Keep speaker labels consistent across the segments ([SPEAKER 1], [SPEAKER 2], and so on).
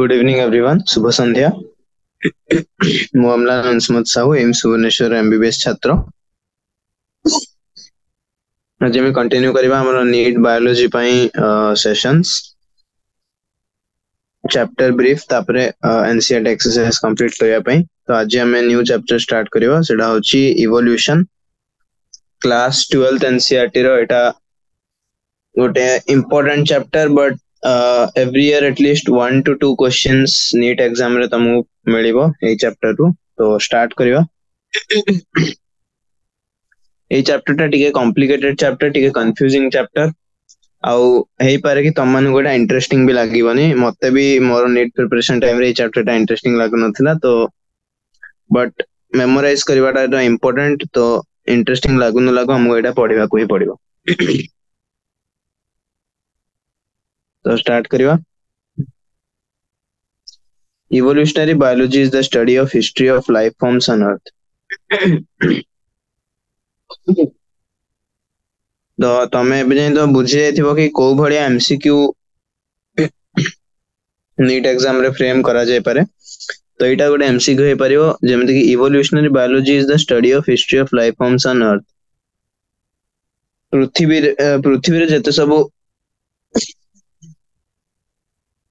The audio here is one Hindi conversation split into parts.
[SPEAKER 1] गुड इवनिंग एवरीवन शुभ संध्या मुअमलाल हंसमत साहू एम्स भुवनेश्वर एमबीबीएस छात्र आज हम कंटिन्यू करबा हमर नीट बायोलॉजी पई सेशंस चैप्टर ब्रीफ तापर एनसीईआरटी एक्सरसाइज कंप्लीट करया पई तो आज हम न्यू चैप्टर स्टार्ट करवा सेडा होची इवोल्यूशन क्लास 12th एनसीईआरटी रो एटा गोटे important chapter but every year at least one two two question NEET exam तुमको मिल चैप्टर रु तो स्टार्ट कर ये चैप्टर टा टिके कॉम्प्लिकेटेड चैप्टर टिके कंफ्यूजिंग चैप्टर आउ हे पारे कि तमन को इंटरेस्टिंग भी लागिवनी मते भी मोर नीट प्रिपरेशन टाइम रे चैप्टर टा इंटरेस्टिंग लागो नथिला तो बट मेमोराइज करिवाटा इंपोर्टेंट तो इंटरेस्टिंग लागो न लागो हम एटा पढिबा को ही तो start करिवा evolutionary biology is the study of history of life forms on earth तो तमे एबे जे तो बुझी जायथिबो कि को भड़िया एमसीक्यू नीट एग्जाम रे फ्रेम करा जाय पारे तो एटा गोटे एमसीक्यू हे परिवो जेमति कि evolutionary biology is the study of history of life forms on earth पृथ्वी पृथ्वी रे जते सब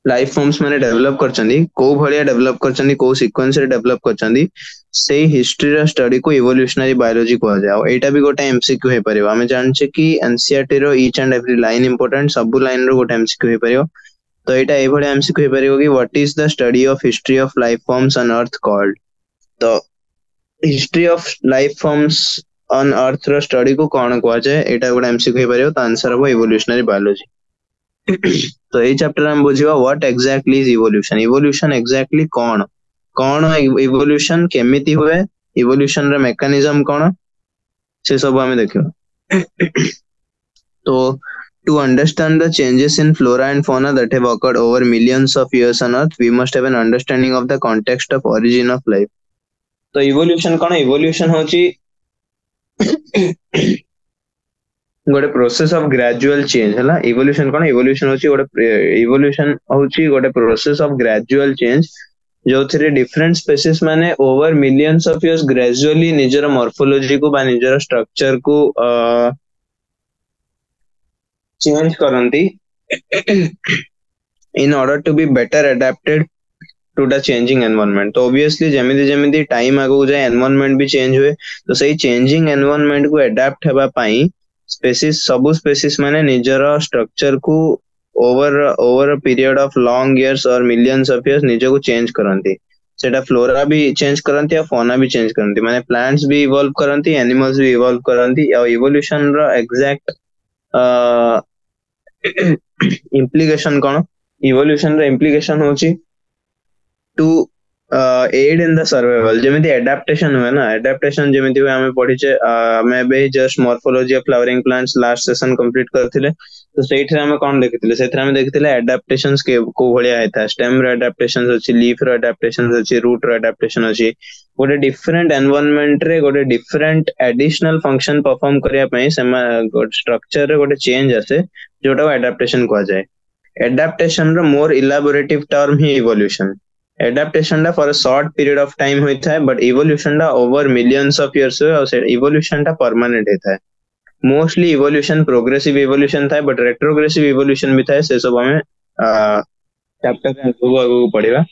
[SPEAKER 1] लाइफ फॉर्म्स मैंने डेवलप कर को भलिया डेवलप कर को सीक्वेंस रे डेवलप कर से हिस्ट्री रा स्टडी को इवोल्यूशनरी बायोलॉजी कह जाए एटा भी गोटे एमसीक्यू हे परबा हमें जानछे कि NCERT e row each and every line important सब लाइन रो गोटे एमसीक्यू हे परियो तो एटा ए भलिया एमसीक्यू हे परियो कि what is the study of history of life forms on earth called तो history of life forms on earth row study को कोन कह जाए एटा गोटे एमसीक्यू हे परियो तो आंसर हो इवोल्यूशनरी बायोलॉजी तो ये चैप्टर में बुझा what exactly is evolution evolution exactly कौन कौन इवोल्यूशन केमिति हुए इवोल्यूशन रे मेकानिज्म कौन से सब हमें देखियो तो to understand the changes in flora and fauna that have occurred over millions of years on earth we must have an understanding of the context of origin of life तो इवोल्यूशन कौन इवोल्यूशन होची गोटे प्रोसेस ऑफ ग्रेजुअल चेंज है ना इवोल्यूशन कौन इवोल्यूशन होची इवोल्यूशन होची गोटे प्रोसेस ऑफ ग्रेजुअल चेंज जो थे डिफरेंट स्पेसीस मैंने over millions of years gradually निजर मॉर्फोलॉजी को बा निजर स्ट्रक्चर को change करंती in order to be better adapted to the changing environment तो ऑब्वियसली जेमिति जेमिति टाइम आगो जाए एनवायरनमेंट भी चेंज हुए तो सही चेंजिंग एनवायरनमेंट को अडैप्ट हेबा स्पेसीस सब स्पेसीस मैंने निजर स्ट्रक्चर को over over period of long years और मिलियंस ऑफ इयर्स निज को चेंज करती सेटा फ्लोरा भी चेंज करती और फोना भी चेंज करती मैंने प्लांट्स भी इवॉल्व करती एनिमल्स भी इवॉल्व करती और इवोल्यूशन रो इम्प्लिकेशन कौन evolution row implication to aid in the survival जमिति adaptation हुए ना एडाप्टेशन जमिति हुए हमें पढ़ी चे just morphology of flowering plants last session complete कर तो सही कौन देखे थिले सही थे हमें देखे थिले एडाप्टेशन है स्टेम रो अच्छी लीफ रो एडाप्टेशन अच्छी रूट रो एडाप्टेशन अच्छी गोटे डिफरेंट एनवायरमेंट रे गोटे डिफरेंट एडिशनल फंक्शन परफॉर्म करिया स्ट्रक्चर रे चेंज आसे जोटा एडाप्टेशन कहा जाए एडाप्टेशन मोर इलाबोरेटिव टर्म ही adaptationটা for a short period of time होता है but evolutionটা over millions of years है और evolutionটা permanent होता है मोस्टली इवोल्यूशन प्रोग्रेसिव इवोल्यूशन था बट रेट्रोग्रेसिव इवोल्यूशन भी था से सब हमें चैप्टर आगू आगू पड़ेगा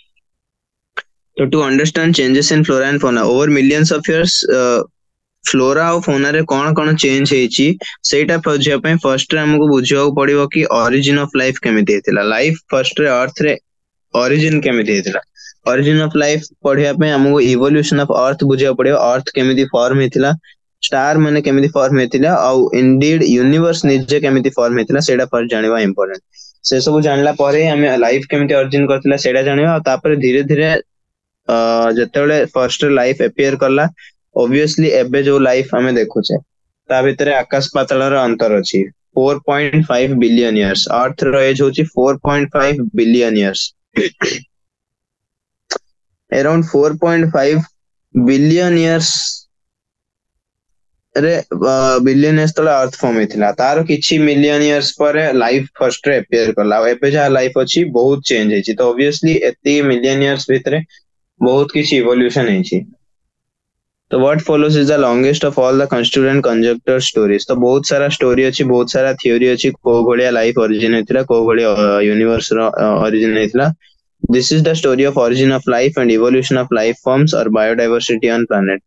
[SPEAKER 1] तो to understand changes in flora and fauna over millions of years flora ଆଉ ଫୌନାରେ କ'ଣ କ'ଣ ଚେଞ୍ଜ ହେଇଛି ସେଇଟା ବୁଝିବା ପାଇଁ ଫର୍ଷ୍ଟରେ ଆମକୁ ବୁଝିବାକୁ ପଡିବ କି ଅରିଜିନ୍ ଅଫ୍ ଲାଇଫ୍ କେମିତି ହେଇଥିଲା ଲାଇଫ୍ ଫର୍ଷ୍ଟରେ ଅର୍ଥରେ ଅରିଜିନ୍ କେମିତି ହେଇଥିଲା ଅରିଜିନ୍ ଅଫ୍ ଲାଇଫ ପଢିବା ପାଇଁ ଆମକୁ ଇଭଲ୍ୟୁସନ ଅଫ ଅର୍ଥ ବୁଝିବାକୁ ପଡିବ ଅର୍ଥ କେମିତି ଫର୍ମ ହେଇଥିଲା ଷ୍ଟାର ମାନେ କେମିତି ଫର୍ମ ହେଇଥିଲା ଆଉ ଇନଡିଡ୍ ୟୁନିଭର୍ସ ନିଜେ କେମିତି ଫର୍ମ ହେଇଥିଲା ସେଇଟା ଫାର୍ଷ୍ଟ ଜାଣିବା ଇମ୍ପୋର୍ଟାଣ୍ଟ ସେ ସବୁ ଜାଣିଲା ପରେ ଆମେ ଲାଇଫ କେମିତି ଅର୍ଜିନ୍ କରିଥିଲା ସେଇଟା ଜାଣିବା ଆଉ ତାପରେ ଧୀରେ ଧୀରେ ଯେତେବେଳେ ଫାର୍ଷ୍ଟ ଲାଇଫ ଏପିୟର କଲା ଅବଭିୟସଲି ଏବେ ଯୋଉ ଲାଇଫ ଆମେ ଦେଖୁଛେ ତା ଭିତରେ ଆକାଶ ପାତାଳର ଅନ୍ତର ଅଛି four point five billion years ଅର୍ଥର ଏଜ୍ ହଉଛି four point five billion years around 4.5 billion years रे बिलियन इयर्स तले अर्थ फॉर्म हेतिला तार किछि मिलियन इयर्स पर लाइफ फर्स्ट रे अपीयर करला एबे जा लाइफ अछि बहुत चेंज हे छि तो ऑब्वियसली एति मिलियन इयर्स भितरे बहुत किछि इवोल्यूशन हे छि तो what follows is the longest of all the constituent conjecture stories तो बहुत सारा स्टोरी अछि बहुत सारा थ्योरी अछि को भलिया लाइफ ओरिजिन हेतिला को भलिया यूनिवर्स ओरिजिन हेतिला uh, This is the story of origin of life and evolution of life forms or biodiversity on planet.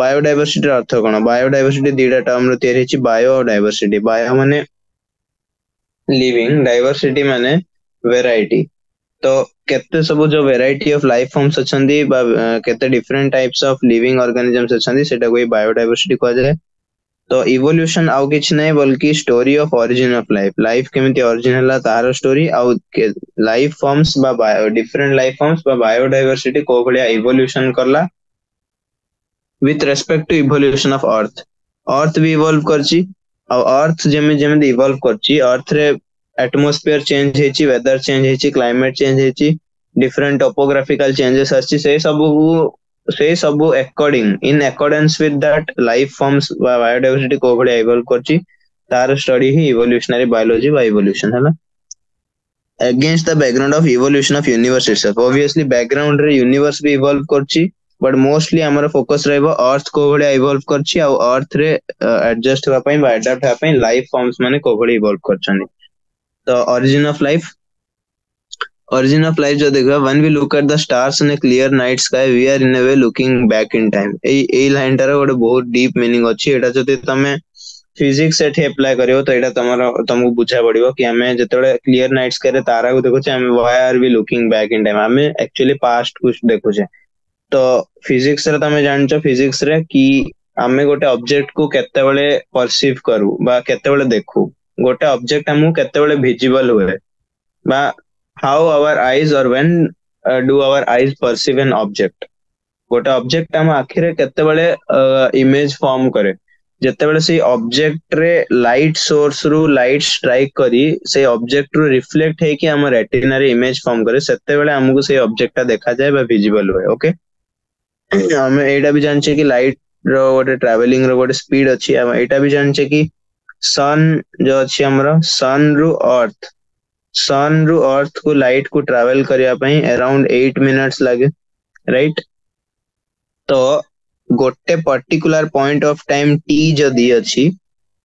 [SPEAKER 1] Biodiversity अर्थ कौन बायोडाइवर्सी दिटा टर्म रु या बायो डायवर्सी बायो मान लिविंग डायवर्सी मान वेर तो कैसे सब जो वेर अफ लाइफ फर्मस अच्छा different types of living organisms अच्छा बायोडाइवर्सी कहुए तो इवोल्यूशन आउ किछ नै बल्कि story of origin of life life केमिति ओरिजिन हला तार स्टोरी आउ लाइफ फॉर्म्स बा बायो डिफरेंट लाइफ फॉर्म्स बा बायोडायवर्सिटी को इवोल्यूशन करला with respect to evolution of earth earth भी इवॉल्व करची अर्थ जेमे जेमे इवॉल्व अर्थ रे एटमॉस्फेयर चेंज हेची वेदर चेंज हेची क्लाइमेट चेंज हेची डिफरेंट टोपोग्राफिकल चेंजेस आछी सब সেই ସବୁ according in accordance with that life forms ବା biodiversity କୋଉ ଭଳିଆ evolve କରିଛି ତାର study ହିଁ evolutionary biology ବା evolution ହେଲା against the background of evolution of universe itself obviously background ରେ universe ବି evolve କରିଛି but mostly ଆମର focus ରହିବ earth କୋଉ ଭଳିଆ evolve କରିଛି ଆଉ earth ରେ adjust ହେବା ପାଇଁ ବା adapt ହେବା ପାଇଁ life forms ମାନେ କୋଉ ଭଳି evolve କରିଛନ୍ତି ତ origin of life origin of life जो देखो when we look at the stars in a clear night sky we are in a way looking back in time ए ए लाइन टा रे बहुत डीप मीनिंग अछि एटा जते तमे फिजिक्स से ठे अप्लाई करियो तो एटा तमरो तमको बुझा पडिबो कि हमें जतेले क्लियर नाइट स्काई रे तारा को देखो छै हमें why are we looking back in time हमें एक्चुअली पास्ट को देखो छै तो फिजिक्स रे तमे जानछो फिजिक्स रे कि हमें गोटे ऑब्जेक्ट को केते बेले परसीव करू बा केते बेले देखू गोटे ऑब्जेक्ट हमू केते बेले विजिबल हुए how our eyes or when uh, do our eyes perceive an गोटे ऑब्जेक्ट आम आखिर केते बळे इमेज फॉर्म करे जते बळे से ऑब्जेक्ट रे लाइट सोर्स रु लाइट स्ट्राइक करी से ऑब्जेक्ट रु रिफ्लेक्ट हे कि हम रेटिना रे इमेज फॉर्म करे सेते बळे हमकू से ऑब्जेक्ट देखा जाय बा विजिबल होय ओके हम एटा भी जानचे कि लाइट रो गोटे ट्रैवलिंग रो गोटे स्पीड अछि हम एटा भी जानचे कि सन जो अछि हमरा सन रु अर्थ सन रु अर्थ को लाइट को ट्रावेल करने अराउंड एट मिनट्स लगे राइट तो गोटे particular point of time T जदि अच्छी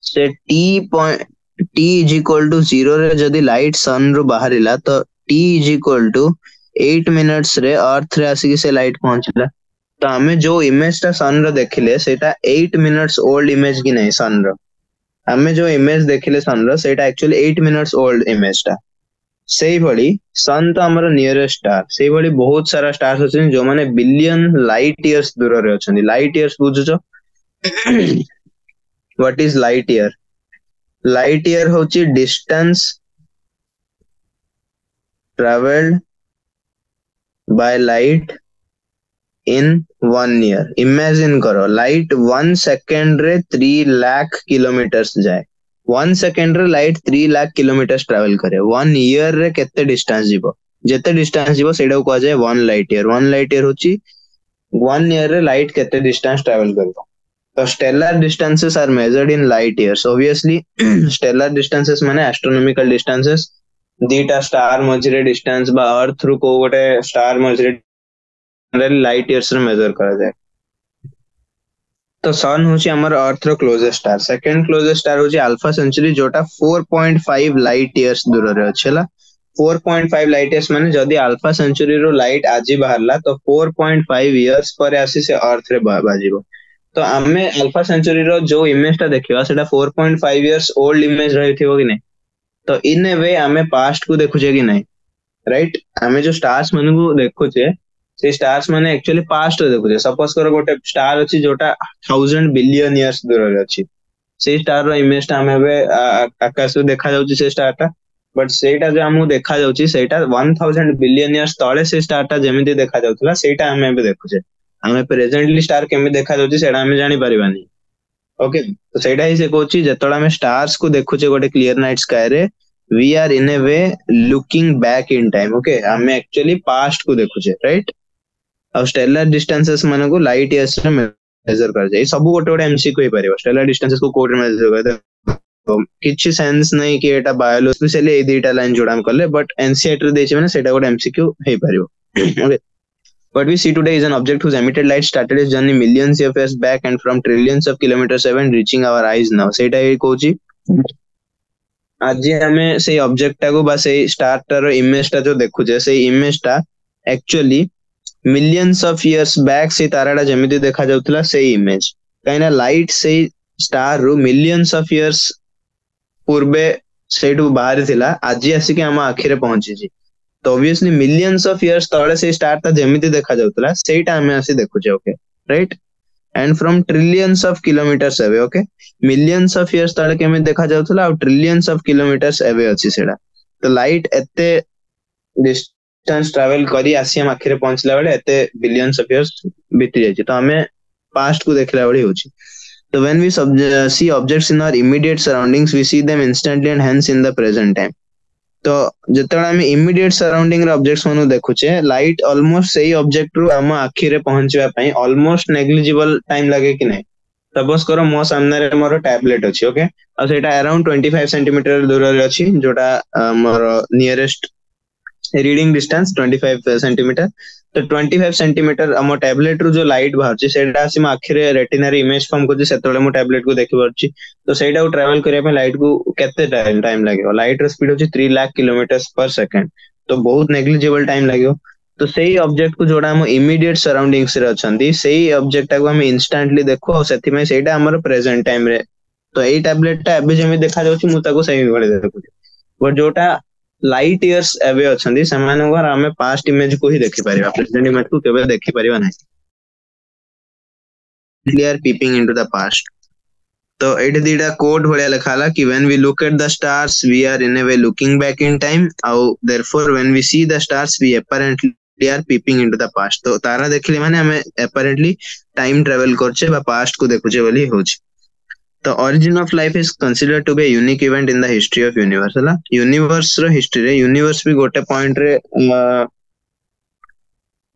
[SPEAKER 1] से T point T is equal to zero रे जदि लाइट सन रू बाहरिला तो T is equal to eight minutes रे अर्थ रे आसिकी से लाइट पहुंचला तो आम जो इमेज टा सन रो देखिले सेटा एट मिनट्स ओल्ड इमेज की नहीं सन रो आम जो इमेज देखिले सन रो सेटा actually eight minutes old image टा ସେଇଭଳି ସନ୍ ତ ଆମର ନିୟରେଷ୍ଟ ଷ୍ଟାର ସେଇଭଳି ବହୁତ ସାରା ଷ୍ଟାର୍ସ ଅଛନ୍ତି ଯୋଉମାନେ ବିଲିୟନ ଲାଇଟ ଇୟର୍ସ ଦୂରରେ ଅଛନ୍ତି ଲାଇଟ ଇୟର୍ସ ବୁଝୁଛ what is light year light year ହଉଛି distance traveled by light in one year imagine करो light one second रे three lakh kilometers जाए वन सेकेंड रे light three lakh kilometre travel करे वन इयर रे केते डिस्टेंस जीवो जेते डिस्टेंस जीवो सेडा को जाए one light year one light year होची वन ईयर रे लाइट केते डिस्टेंस ट्रावेल करबो तो stellar distances are measured in light year obviously stellar distances माने एस्ट्रोनॉमिकल डिस्टेंसेस दीटा स्टार मजरे डिस्टेंस बा अर्थ रु को गोटे स्टार मजरे लाइट ईयर्स रे मेजर करा जाए तो सन होची अर्थ रो स्टार सेकंड क्लोजेस्ट स्टार होची अल्फा सेंचुरी जोटा 4.5 लाइट इयर्स दूर four point five light years मैंने आलफा अल्फा सेंचुरी रो लाइट आज बाहरला तो 4.5 इयर्स पर आसी अर्थ रे बाजी तो आम आलफा सेंचुरी रो जो इमेज ता देखिवा सेटा 4.5 इयर्स ओल्ड इमेज रहिथिबो कि तो इन वे आमे पास्ट को देखु कि नै राइट तो आमे जो स्टार्स मन को देखु ସେ ଷ୍ଟାର୍ସ ମାନେ ଆକ୍ଚୁଆଲି ପାଷ୍ଟ ରେ ଦେଖୁଛେ ସପୋଜ କର ଗୋଟେ ଷ୍ଟାର ଅଛି ଯୋଉଟା ଥାଉଜେଣ୍ଡ ବିଲିୟନ ଇୟର୍ସ ଦୂରରେ ଅଛି ସେଇ ଷ୍ଟାରର ଇମେଜ ଟା ଆମେ ଏବେ ଆକାଶରୁ ଦେଖାଯାଉଛି ସେ ଷ୍ଟାର ଟା ବଟ୍ ସେଇଟା ଯୋଉ ଆମକୁ ଦେଖାଯାଉଛି ସେଇଟା ୱାନ୍ ଥାଉଜେଣ୍ଡ ବିଲିୟନ ଇୟର୍ସ ତଳେ ସେ ଷ୍ଟାର ଟା ଯେମିତି ଦେଖାଯାଉଥିଲା ସେଇଟା ଆମେ ଏବେ ଦେଖୁଛେ ଆମେ ପ୍ରେଜେଣ୍ଟଲି ଷ୍ଟାର କେମିତି ଦେଖାଯାଉଛି ସେଇଟା ଆମେ ଜାଣିପାରିବାନି ଓକେ ତ ସେଇଟା ହିଁ ସେ କହୁଛି ଯେତେବେଳେ ଆମେ ଷ୍ଟାର୍ସ କୁ ଦେଖୁଛେ ଗୋଟେ କ୍ଲିୟର ନାଇଟ୍ ସ୍କାଏ ରେ we are in a way looking back in time okay हमें एक्चुअली पास्ट को देखुचे राइट ଆଉ stellar distances ମାନଙ୍କୁ light years ରେ measure କରାଯାଏ ସବୁ ଗୋଟେ ଗୋଟେ MCQ ହେଇପାରିବ stellar distances କୁ କୋଉଠି measure କରାଯାଏ କିଛି ସେନ୍ସ ନାହିଁ କି ଏଇଟା ବାୟୋଲୋଜି ସ୍ପେଶାଲି ଏଇ ଦିଟା ଲାଇନ ଯୋଡା ଆମେ କଲେ ବଟ୍ ଏନସିଆର୍ଟି ରେ ଦେଇଛି ମାନେ ସେଇଟା ଗୋଟେ MCQ ହେଇପାରିବ okay What we see today is an object whose emitted light started its journey millions of years back and from trillions of kilometers away and reaching our eyes now. ସେଇଟା ଏଇ କହୁଛି ଆଜି ଆମେ ସେଇ ଅବଜେକ୍ଟ ଟାକୁ ବା ସେଇ ଷ୍ଟାର ଟାର ଇମେଜ ଟା ଯୋଉ ଦେଖୁଛେ ସେଇ ଇମେଜ ଟା actually millions of years back से ताराटा जमीती देखा जाउतला से इमेज कहिना लाइट से स्टार रु मिलियंस ऑफ इयर्स पूर्वे सेटु बाहर थिला आज आसे के आखिरे पहुंचे तो ऑब्वियसली मिलियंस ऑफ इयर्स तळे से स्टार ता जमीती देखा जाउतला से टाइम आसे देखु जे okay right and from trillions of kilometres away okay millions of years तळे के देखा जाउतला ट्रिलियंस ऑफ किलोमीटर्स अवे अछि सेडा तो लाइट एते डिस्टेंस ट्रैवल करि आसिया माखिरे पहुंचला बेले एते बिलियंस इयर्स बीती जाय छी त पास्ट को देखला बेले होची तो when we see objects in our immediate surroundings we see them instantly and hence in the present time तो जितना हमें इमीडिएट सराउंडिंग रे ऑब्जेक्ट्स मनु देखु छे लाइट ऑलमोस्ट सेही ऑब्जेक्ट रु हम आखिरे पहुंचवा पई ऑलमोस्ट नेग्लिजिबल टाइम लागे कि नै सपोज करो मो सामने रे मोर टैबलेट अछि ओके आ सेटा अराउंड 25 सेंटीमीटर दूर रे अछि जोटा मोर नियरेस्ट रीडिंग डिस्टेंस 25 सेंटीमीटर तो 25 सेंटीमीटर हम टैबलेट रु जो लाइट बाहर छि सेटा सिम आखिर रेटिना इमेज फॉर्म को जे सेतले मो टैबलेट को देखि पर छि तो सेटा ट्रैवल करे पे लाइट को केते टाइम टाइम लागो लाइट रे स्पीड हो छि 3 लाख किलोमीटर पर सेकंड तो बहुत नेग्लिजिबल टाइम लागो तो सही ऑब्जेक्ट को जोड़ा हम इमीडिएट सराउंडिंग्स रे अछंती सही ऑब्जेक्ट को हम इंस्टेंटली देखो और सेति में सेटा हमर प्रेजेंट टाइम रे तो ए टैबलेट ता अभी जे देखा जाउ छि मु ताको सही भले देखु बट जोटा ଲାଇଟ୍ ଇୟର୍ସ ଏବେ ଅଛନ୍ତି ସେମାନଙ୍କର ଆମେ ପାଷ୍ଟ ଇମେଜ କୁ ହିଁ ଦେଖିପାରିବା ପ୍ରେଜେଣ୍ଟ ଇମେଜ କୁ କେବେ ଦେଖିପାରିବା ନାହିଁ they are peeping into the past तो एट दीटा कोड भलिया लिखाला कि when we look at the stars we are in a way looking back in time आउ therefore when we see the stars we apparently are peeping into the past तो तारा देखले माने हमें अपरेंटली टाइम ट्रैवल करछे बा पास्ट को देखुछे बोली होछ The origin of life is considered to be a unique event in the history of universe. ಅಲ್ಲ ಯೂನಿವರ್ಸ್ ಹಿಸ್ಟ್ರಿ ಯೂನಿವರ್ಸ್ ಬಿ ಗೊಟ್ಟೆ ಪಾಯಿಂಟ್ ರೆ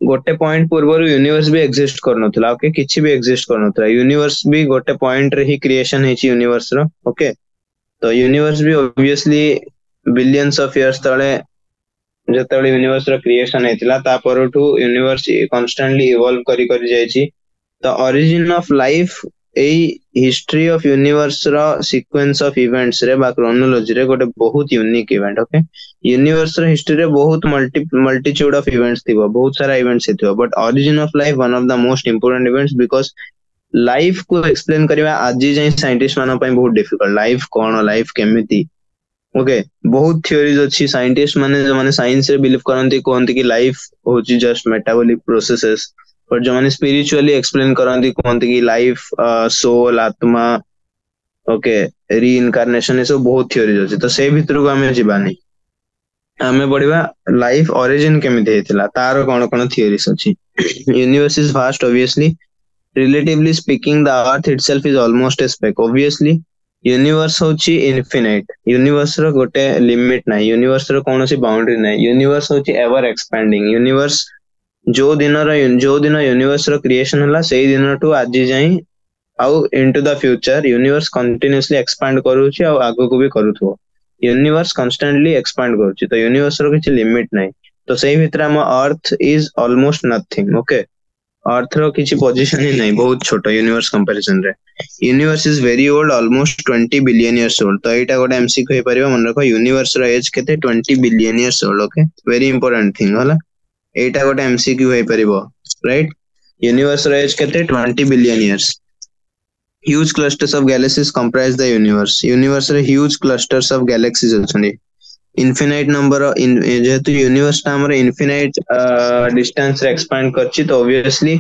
[SPEAKER 1] ଗୋଟେ ପଏଣ୍ଟ ପୂର୍ବରୁ ୟୁନିଭର୍ସ ବି ଏକ୍ଜିଷ୍ଟ କରୁନଥିଲା ଓକେ କିଛି ବି ଏକ୍ଜିଷ୍ଟ କରୁନଥିଲା ୟୁନିଭର୍ସ ବି ଗୋଟେ ପଏଣ୍ଟରେ ହିଁ କ୍ରିଏସନ ହେଇଛି ୟୁନିଭର୍ସର ଓକେ ତ ୟୁନିଭର୍ସ ବି ଅବଭିୟସଲି ବିଲିୟନ୍ସ ଅଫ ଇୟର୍ସ ତଳେ ଯେତେବେଳେ ୟୁନିଭର୍ସର କ୍ରିଏସନ ହେଇଥିଲା ତା ପରଠୁ ୟୁନିଭର୍ସ କନଷ୍ଟାଣ୍ଟଲି ଇଭଲ୍ଭ କରି କରି ଯାଇଛି the origin of life history of universe sequence of events रे बा क्रोनोलॉजी रे गोटे बहुत यूनिक इवेंट ओके यूनिवर्स रे हिस्ट्री रे बहुत मल्टी मल्टीट्यूड ऑफ इवेंट्स थिबो बहुत सारा इवेंट्स थिबो but origin of life one of the most important events because life को एक्सप्लेन करबा आज जे साइंटिस्ट मानो पई बहुत डिफिकल्ट लाइफ कोन लाइफ केमिति ओके बहुत थ्योरीज अछि साइंटिस्ट माने जे माने साइंस रे बिलीव करनती कोनती कि लाइफ होची जस्ट मेटाबॉलिक प्रोसेसेस बट जो मैंने स्पिरिचुअली एक्सप्लेन करती कहते कि लाइफ सोल आत्मा ओके री इनकारनेसन एसब बहुत थिरी अच्छे तो से भितर को आम जी आम पढ़वा लाइफ ऑरिजिन केमी तार कौन कौन थिरीस अच्छी universe is vast obviously relatively speaking the earth itself is almost a speck universe हूँ इनफिनाइट यूनिवर्स रोटे लिमिट ना यूनिवर्स रोसी बाउंड्री ना यूनिवर्स हूँ एवर एक्सपैंडिंग यूनिवर्स जो दिन जो दिन यूनिवर्स रिएसन से दिन टू आज जाए आउ into the future universe continuously expand आगो भी कर यूनिवर्स कन्स्टाटली एक्सपांड कर यूनिवर्स रही लिमिट ना तो से भितर आम earth is almost nothing okay earth रही पोजिशन ही नहीं बहुत छोट universe comparison universe is very old almost twenty billion years old तो यहाँ गोटे एमसी कही पार मन रख यूनिवर्स रज के twenty billion years old okay very important thing ଏଇଟା ଗୋଟେ ଏମସିକ୍ୟୁ ହେଇପାରିବ ରାଇଟ୍ ୟୁନିଭର୍ସର ଏଜ୍ କେତେ twenty billion years huge clusters of galaxies comprise the universe ୟୁନିଭର୍ସରେ huge clusters of galaxies ଅଛନ୍ତି ଇନଫିନାଇଟ୍ ନମ୍ବର ଯେହେତୁ ୟୁନିଭର୍ସଟା ଆମର ଇନଫିନାଇଟ୍ ଡିଷ୍ଟାନ୍ସରେ ଏକ୍ସପାଣ୍ଡ କରିଛି ତ obviously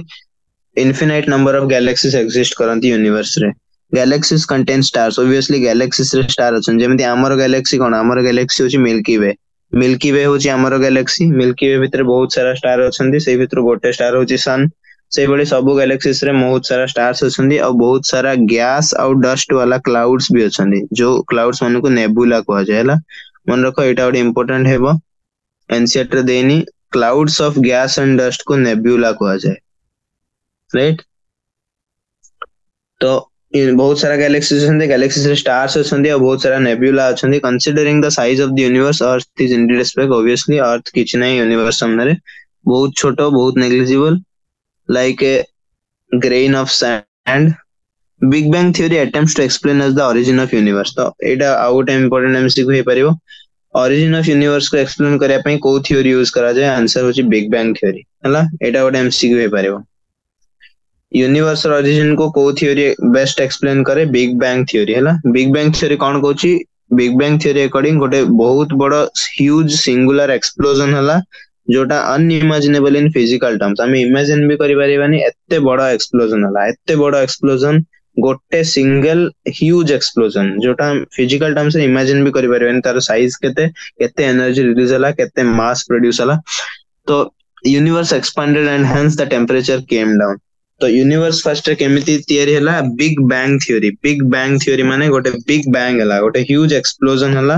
[SPEAKER 1] infinite number of galaxies exist କରନ୍ତି ୟୁନିଭର୍ସରେ ଗ୍ୟାଲେକ୍ସିଜ୍ କଣ୍ଟେନ୍ ଷ୍ଟାର୍ସ ଅବଭିୟସଲି ଗ୍ୟାଲେକ୍ସିଜ୍ରେ ଷ୍ଟାର ଅଛନ୍ତି ଯେମିତି ଆମର ଗ୍ୟାଲେକ୍ସି କ'ଣ ଆମର ଗ୍ୟାଲେକ୍ସି ହେଉଛି ମିଲ୍କି ୱେ मिल्की वे हूँ आम गैलेक्सी मिल्की वे भितर बहुत सारा स्टार अच्छा से गोटे स्टार हूँ सन से भाई सब गैलेक्सीस बहुत सारा स्टार्स अच्छा बहुत सारा गैस आउ डस्ट वाला क्लाउड्स भी अच्छा जो क्लाउड्स मान को नेबुला कह जाए मन रख ये गोटे इम्पोर्टाट हम एनसीआर रे देनी clouds of gas and dust को नेबुला कह जाए राइट तो बहुत सारा गैलेक्सीज अच्छा गैलेक्सी स्टार्स अच्छा बहुत सारा नेब्यूला अच्छा considering the size of the universe earth is in respect obviously earth कि ना यूनिवर्स सामने बहुत छोट बहुत negligible like a grain of sand big bang theory attempt to explain as the origin of universe तो एटा आउ गोटे इंपोर्टेंट एमसी को हे परबो ऑरिजिन ऑफ यूनिवर्स को एक्सप्लेन करया पई को यूज कर आंसर होची बिग बैंग थ्योरी हला एटा गोटे एमसी को हे परबो यूनिवर्सल ओरिजिन को को थ्योरी बेस्ट एक्सप्लेन करे बिग बैंग थ्योरी है ना बिग बैंग थ्योरी कौन कौन ची बिग बैंग थ्योरी अकॉर्डिंग गोटे बहुत बड़ा ह्यूज सिंगुलर एक्सप्लोजन है जोटा अनइमेजिनेबल इन फिजिकल टर्म्स आम इमेजिन भी करानी एत बड़ एक्सप्लोजन एत बड़ एक्सप्लोजन गोटे सिंगल ह्यूज एक्सप्लोजन जोटा फिजिकल टर्म्स इमेजिन भी करें तार सैज के एनर्जी रिलीज है मस प्रड्यूस है तो universe expanded and hence the temperature came down ତ ୟୁନିଭର୍ସ ଫାଷ୍ଟ କେମିତି ତିଆରି ହେଲା big bang theory big bang theory ମାନେ ଗୋଟେ ବିଗ୍ ବ୍ୟାଙ୍ଗ ହେଲା ଗୋଟେ ହ୍ୟୁଜ ଏକ୍ସପ୍ଲୋଜନ ହେଲା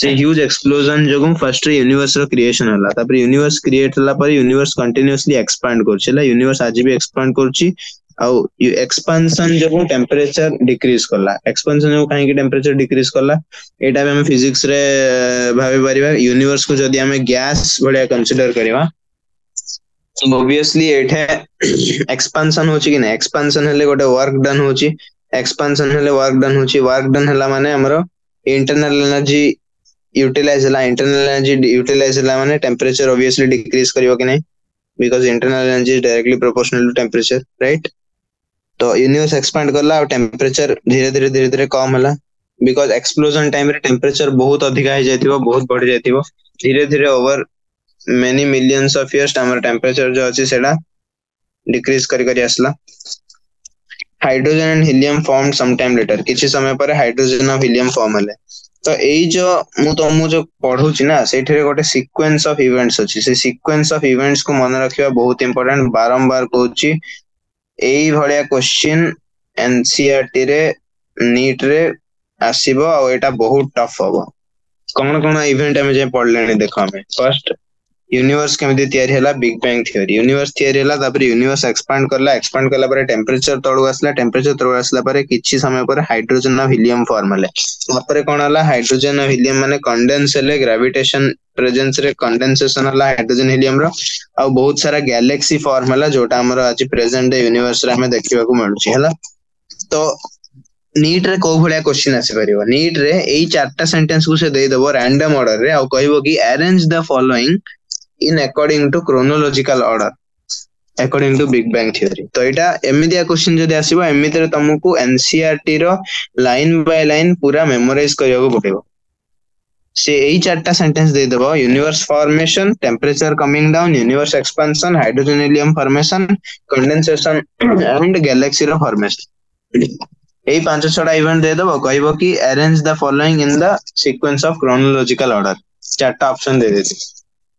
[SPEAKER 1] ସେ ହ୍ୟୁଜ ଏକ୍ସପ୍ଲୋଜନ ଯୋଗୁଁ ଫାଷ୍ଟରେ ୟୁନିଭର୍ସ ର କ୍ରିଏସନ ହେଲା ତାପରେ ୟୁନିଭର୍ସ କ୍ରିଏଟ ହେଲା ପରେ ୟୁନିଭର୍ସ କଣ୍ଟିନ୍ୟୁସଲି ଏକ୍ସପାଣ୍ଡ କରୁଛି ହେଲା ୟୁନିଭର୍ସ ଆଜି ବି ଏକ୍ସପାଣ୍ଡ କରୁଛି ଆଉ ଏକ୍ସପାନସନ ଯୋଗୁଁ ଟେମ୍ପରେଚର ଡିକ୍ରିଜ କଲା ଏକ୍ସପାନସନ ଯୋଗୁଁ କାହିଁକି ଟେମ୍ପରେଚର ଡିକ୍ରିଜ କଲା ଏଇଟା ବି ଆମେ ଫିଜିକ୍ସରେ ଭାବିପାରିବା ୟୁନିଭର୍ସକୁ ଯଦି ଆମେ ଗ୍ୟାସ ଭଳିଆ କନସିଡର କରିବା obviously ଏଇଠେ expansion ହଉଛି କି ନାହିଁ expansion ହେଲେ ଗୋଟେ work done ହଉଛି expansion ହେଲେ work done ହଉଛି work done ହେଲା ମାନେ ଆମର internal energy utilize ହେଲା internal energy utilize ହେଲା ମାନେ temperature obviously decrease କରିବ କି ନାହିଁ because internal energy is directly proportional to temperature right तो यूनिवर्स एक्सपांड करला और टेम्परेचर धीरे धीरे धीरे धीरे कम होला बिकज एक्सप्लोजन टाइम रे टेम्परेचर बहुत अधिक हो जाइथिबो बहुत बढ़ जाइथिबो धीरे धीरे over many millions of years हमर जो अछि सेडा डिक्रीज कर hydrogen and helium form some time later किछि समय पर हाइड्रोजन और हीलियम फॉर्म हले तो एई जो मु तो मु जो पढ़ु ना सेठरे गोटे सीक्वेंस ऑफ इवेंट्स अछि से सीक्वेंस इवेंट्स को मन रखिया बहुत इंपोर्टेंट बारंबार कहू छी एई भलिया क्वेश्चन एनसीईआरटी रे नीट रे आसीबो आ एटा बहुत टफ होबो कोन कोन इवेंट हम जे पढ़ लेने देखो हमें फर्स्ट यूनिवर्स केमी या big bang theory universe theory universe expand कला एक्सपांड कला टेम्परेचर तौक आसला टेम्परेचर तौक आसला किसी समय पर हाइड्रोजन और हिलियम फर्म है कौन है हाइड्रोजन और हिलियम मैंने condense gravitation presence condensation hydrogen helium रोत सारा गैलेक्सी फर्म है जो आज प्रेजेन्ट यूनिवर्स देखा मिलूँ तो नीट रे को भाया क्वेश्चन आसपार नीट रे चार्टा सेंटेन्स को से देदेब रैंडम अर्डर में आ कह कि arrange the following in according to chronological order according to big bang theory তো এটা এমিদিয়া কোশ্চেন যদি ଆସିବ এমিদিରେ ତମକୁ NCERT ର লাইন বাই লাইন পুরা মেমোরাইজ କରିବାକୁ পଡିବ ସେ ଏଇ ଚାରିଟା ସେଣ୍ଟେନ୍ସ ଦେଇଦେବ universe formation temperature coming down universe expansion hydrogen helium formation condensation and ଗ୍ୟାଲାକ୍ସିର formation ଏଇ ପାଞ୍ଚ ଛଅଟା ଇଭେଣ୍ଟ ଦେଇଦେବ କହିବ କି arrange the following in the sequence of chronological order ଚାରିଟା ଅପସନ ଦେଇଦେଇଛି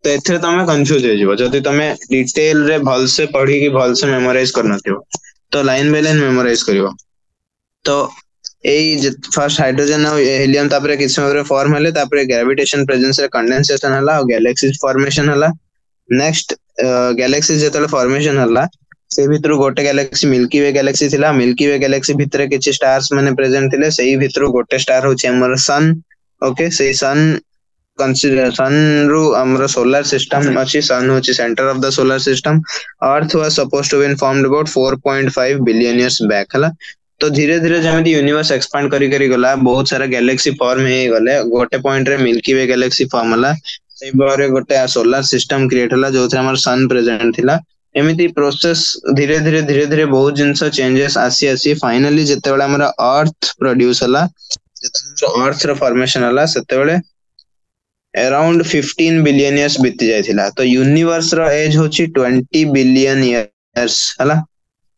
[SPEAKER 1] ତ ଏଥିରେ ତମେ କନଫ୍ୟୁଜ ହେଇଯିବ ଯଦି ତମେ ଡିଟେଲ ରେ ଭଲସେ ପଢିକି ଭଲସେ ମେମୋରାଇଜ କରିନଥିବ ତ ଲାଇନ ବାଇ ଲାଇନ ମେମୋରାଇଜ କରିବ ତ ଏଇ ଫାର୍ଷ୍ଟ ହାଇଡ୍ରୋଜେନ ଆଉ ହିଲିୟମ ତାପରେ କିଛି ଭାବରେ ଫର୍ମ ହେଲେ ତାପରେ ଗ୍ରାଭିଟେସନ ପ୍ରେଜେନ୍ସ ରେ କଣ୍ଡେନସେସନ ହେଲା ଆଉ ଗ୍ୟାଲେକ୍ସି ଫର୍ମେସନ ହେଲା ନେକ୍ସଟ ଗ୍ୟାଲେକ୍ସି ଯେତେବେଳେ ଫର୍ମେସନ ହେଲା ସେ ଭିତରୁ ଗୋଟେ ଗ୍ୟାଲେକ୍ସି ମିଲ୍କି ୱେ ଗ୍ୟାଲେକ୍ସି ଥିଲା ମିଲ୍କି ୱେ ଗ୍ୟାଲେକ୍ସି ଭିତରେ କିଛି ଷ୍ଟାର୍ସ ମାନେ ପ୍ରେଜେଣ୍ଟ ଥିଲେ ସେଇ ଭିତରୁ ଗୋଟେ ଷ୍ଟାର ହଉଛି ଆମର ସନ୍ ଓକେ ସେଇ ସନ୍ सन रु आम सोलार सिस्टम अच्छी सन हूँ centre of the solar system earth was supposed to be informed about 4.5 billion years back है तो धीरे धीरे जमी यूनिवर्स एक्सपांड करी करी गला बहुत सारा गैलेक्सी फॉर्म हो गले गोटे पॉइंट रे मिल्की वे गैलेक्सी फॉर्म होगा गोटे सोलार सिस्टम क्रिएट होगा जो थे सन प्रेजेंट थी एमती प्रोसेस धीरे धीरे धीरे धीरे बहुत जिनस चेंजेस आसी आसी फाइनाली जिते अर्थ प्रड्यूस है अर्थ रफर्मेसन है से अराउंड 15 बिलियन इयर्स बीती जाय थिला तो यूनिवर्स रो एज होचि ट्वेंटी बिलियन इयर्स हला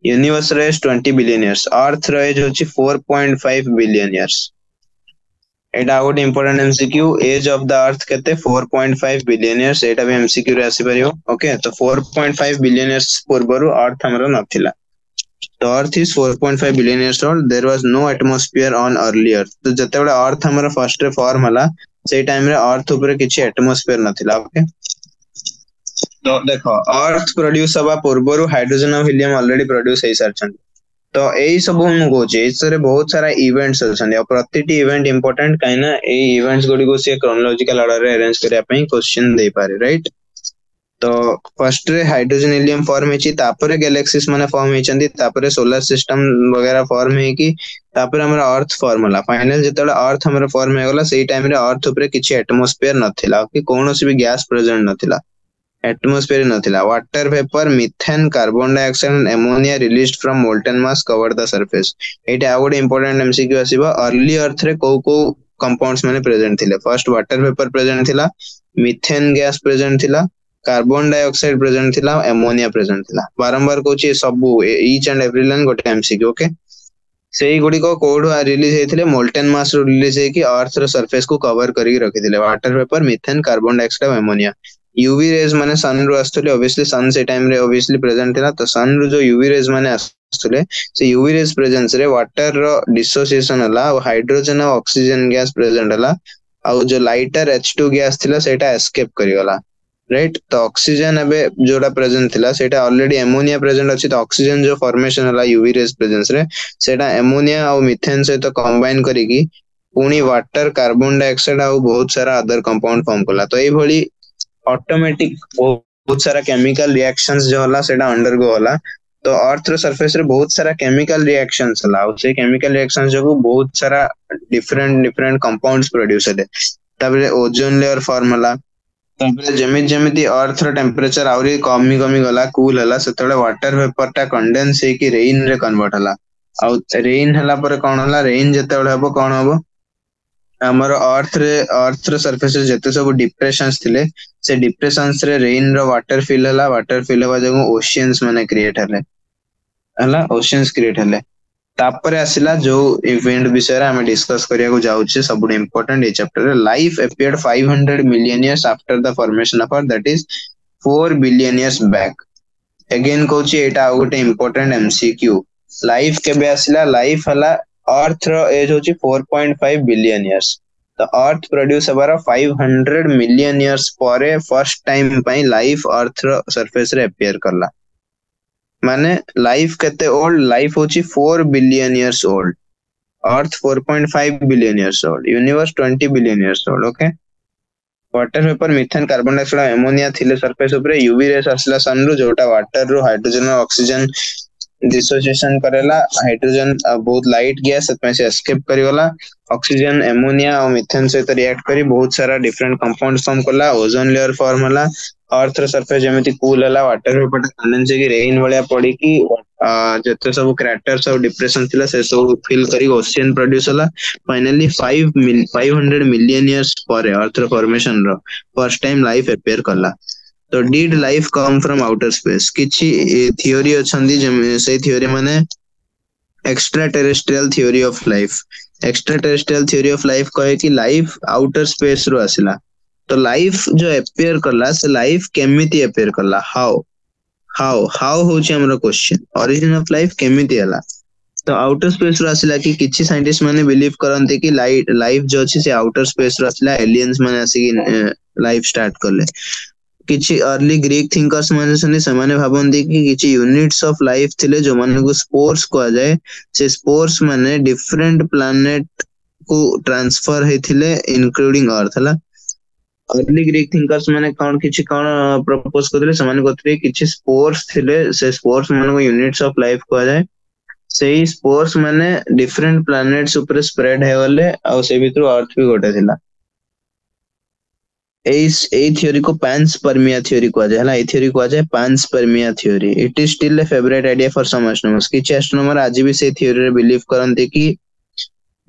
[SPEAKER 1] यूनिवर्स रो एज 20 बिलियन इयर्स अर्थ रो एज होचि 4.5 बिलियन इयर्स एटा गोट important MCQ age of the earth केते 4.5 बिलियन इयर्स एटा भी एमसीक्यू रे आसी परियो ओके तो 4.5 बिलियन इयर्स पूर्वरु अर्थ हमरो नथिला तो earth is 4.5 billion years old there was no atmosphere on early earth तो जते बेला अर्थ हमरो फर्स्ट रे फॉर्म हला সেই টাইম রে আর্থ উপরে কিছি Атмосফিয়ার না থিলা ওকে তো দেখো আর্থ प्रोड्यूस সভা পূর্বৰ হাইড্রোজেন আৰু হিলিয়াম অলরেডি प्रोड्यूस হৈ আছে চন তো এই সব হম গোচে ইছৰে বহুত সৰা ইভেন্টছ আছে নে আৰু প্ৰতিটি ইভেন্ট ইম্পৰটেন্ট কাইনা এই ইভেন্টছ গডিক গোছে ক্রনলজিক্যাল অৰ্ডৰে এৰেঞ্জ কৰি আপে क्वेश्चन দেই পাৰে ৰাইট ତ ଫର୍ଷ୍ଟରେ ହାଇଡ୍ରୋଜେନ ହିଲିୟମ ଫର୍ମ ହେଇଛି ତାପରେ ଗ୍ୟାଲାକ୍ସିସ୍ ମାନେ ଫର୍ମ ହେଇଛନ୍ତି ତାପରେ ସୋଲାର ସିଷ୍ଟମ ବଗେରା ଫର୍ମ ହେଇକି ତାପରେ ଆମର ଅର୍ଥ ଫର୍ମ ହେଲା ଫାଇନାଲ ଯେତେବେଳେ ଅର୍ଥ ଆମର ଫର୍ମ ହେଇଗଲା ସେଇ ଟାଇମରେ ଅର୍ଥ ଉପରେ କିଛି ଆଟମୋସ୍ଫିୟର ନଥିଲା କି କୌଣସି ବି ଗ୍ୟାସ ପ୍ରେଜେଣ୍ଟ ନଥିଲା ଆଟମୋସ୍ଫିୟର ନଥିଲା water vapour methane carbon dioxide ammonia release from molten mass cover the surface ଏଇଟା ଆଉ ଗୋଟେ ଇମ୍ପୋର୍ଟାଣ୍ଟ ଏମସିକ୍ୟୁ ଆସିବ ଅର୍ଲି ଅର୍ଥରେ କୋଉ କୋଉ କମ୍ପାଉଣ୍ଡସ ମାନେ ପ୍ରେଜେଣ୍ଟ ଥିଲେ ଫର୍ଷ୍ଟ ୱାଟର ଭେପର ପ୍ରେଜେଣ୍ଟ ଥିଲା ମିଥେନ ଗ୍ୟାସ ପ୍ରେଜେଣ୍ଟ ଥିଲା कार्बन डाइऑक्साइड प्रेजेंट थिला एमोनिया प्रेजेंट थिला बारंबार कहउछि सब ईच एंड एवरी लाइन गोटे एमसीक्यू ओके सेही गुड़ी को कोड रिलीज होते मोल्टेन मास रो रिलीज होगी अर्थ रो सरफेस को कवर करी रखिथिले water vapour methane carbon dioxide ammonia UV rays माने सन रो आस्तले ओबवियसली सन से टाइम रे ओबवियसली प्रेजेंट थिला तो सन रो जो यूवी रेज माने आस्तले से यूवी रेज प्रेजेंस रे वाटर रो डिसोसिएशन होला और हाइड्रोजन और ऑक्सीजन गैस प्रेजेंट होला और जो लाइटर H2 गैस थिला सेटा एस्केप करी वाला राइट तो ऑक्सीजन एबे जोटा प्रेजेंट थिला सेटा ऑलरेडी एमोनिया प्रेजेंट अछि तो ऑक्सीजन जो फॉर्मेशन होला यूवी रेज प्रेजेंस रे सेटा एमोनिया और मीथेन सहित तो कंबाइन करिकी पुणी वाटर कार्बन डाइऑक्साइड और बहुत सारा अदर कंपाउंड फॉर्म कला तो एई भली ऑटोमेटिक बहुत सारा केमिकल रिएक्शंस जो होला सेटा अंडरगो होला तो अर्थ रो सरफेस रे बहुत सारा केमिकल रिएक्शंस होला और से केमिकल रिएक्शंस जो बहुत सारा डिफरेंट डिफरेंट कंपाउंड्स प्रोड्यूस होले तबरे ओजोन लेयर फॉर्म होला जमी अर्थ रेमपरेचर आमी कमी गला कूल है वाटर वेपर टा कंडेन्स रेन रे कन्वर्ट है रेन है कौन है रेन जो हम कौन हम आम अर्थ रे अर्थ रर्फेस जिते सब डिप्रेसन थे से डिप्रेसन रेन रटर फिल है वाटर फिल हवा जो ओसीयस मैंने क्रिएट है ओसीयस क्रिएट है ତାପରେ ଆସିଲା ଯୋଉ ଇଭେଣ୍ଟ ବିଷୟରେ ଆମେ ଡିସକସ କରିବାକୁ ଯାଉଛେ ସବୁଠୁ ଇମ୍ପୋର୍ଟାଣ୍ଟ ଏଇ ଚାପ୍ଟରରେ life appeared five hundred million years after the formation of earth that is four billion years back again କହୁଛି ଏଇଟା ଆଉ ଗୋଟେ ଇମ୍ପୋର୍ଟାଣ୍ଟ ଏମସିକ୍ୟୁ ଲାଇଫ କେବେ ଆସିଲା ଲାଇଫ ହେଲା ଅର୍ଥର ଏଜ୍ ହଉଛି four point five billion years ତ ଅର୍ଥ ପ୍ରଡ୍ୟୁସ ହେବାର ଫାଇଭ ହଣ୍ଡ୍ରେଡ ମିଲିୟନ ଇୟର୍ସ ପରେ ଫର୍ଷ୍ଟ ଟାଇମ ପାଇଁ ଲାଇଫ ଅର୍ଥର ସର୍ଫେସରେ ଆପିୟର କଲା माने लाइफ कहते ओल्ड লাইফ হচ্ছে 4 billion years old earth 4.5 billion years old universe 20 billion years old okay water vapour methane carbon dioxide ammonia थिले सरफेस ऊपर यूवी रेस आसला सन रो जोटा वाटर रो हाइड्रोजन और ऑक्सीजन डिसोसिएशन करेला हाइड्रोजन बहुत लाइट गैस सेतमे से एस्केप करी वाला ऑक्सीजन एमोनिया और मिथेन तो रिएक्ट करी बहुत सारा डिफरेंट कंपाउंड्स फॉर्म कला ओजोन लेयर फॉर्म होला ಅರ್ಥ ಸರ್ಫೇಸ್ ଯେମିତି କୁଲ ହେଲା ୱାଟର ପେପରଟା କଣ୍ଡେନ୍ସ ହେଇକି ରେନ୍ ଭଳିଆ ପଡିକି ଯେତେ ସବୁ କ୍ରାଟର ସବୁ ଡିପ୍ରେସନ ଥିଲା ସେ ସବୁ ଫିଲ୍ କରି ଓସିଆନ ପ୍ରଡ୍ୟୁସ ହେଲା finally five five hundred million years ପରେ ଅର୍ଥର ଫର୍ମେସନ ର ଫର୍ଷ୍ଟ ଟାଇମ ଲାଇଫ ଆପିୟର କଲା ତ did life come from outer space କିଛି ଥିଓରି ଅଛନ୍ତି ସେଇ ଥିଓରି ମାନେ extraterrestrial theory of life extraterrestrial theory of life କହେ କି ଲାଇଫ ଆଉଟର ସ୍ପେସ୍ ରୁ ଆସିଲା तो लाइफ जो एपियर कला से लाइफ केमिति एपियर कला हाउ हाउ हाउ होची हमर क्वेश्चन ओरिजिन ऑफ लाइफ केमिति हला तो आउटर स्पेस रु आसिला कि किछि साइंटिस्ट माने बिलीव करंती कि लाइट लाइफ जो अछि से आउटर स्पेस रु आसिला एलियंस माने आसी कि लाइफ स्टार्ट करले किछि अर्ली ग्रीक थिंकर्स माने सने समाने भाबंती कि किछि यूनिट्स ऑफ लाइफ थिले जो माने को स्पोर्स को जाए से स्पोर्स माने डिफरेंट प्लैनेट को ट्रांसफर हेथिले इंक्लूडिंग अर्थ हला अर्ली ग्रीक थिंकर्स माने कौन किछ कौन प्रपोज करले समान कथरे किछ स्पोर्स थिले से को यूनिट्स ऑफ लाइफ को जाय सेही स्पोर्स माने डिफरेंट प्लैनेट्स स्प्रेड है वाले और से भीतर अर्थ भी गोटे तो थिला ए को पैंस परमिया थ्योरी को जाय हला ए थ्योरी को panspermia theory it is still favourite idea for some astronomers किछ एस्ट्रोनॉमर आज भी से थ्योरी बिलीव करनते की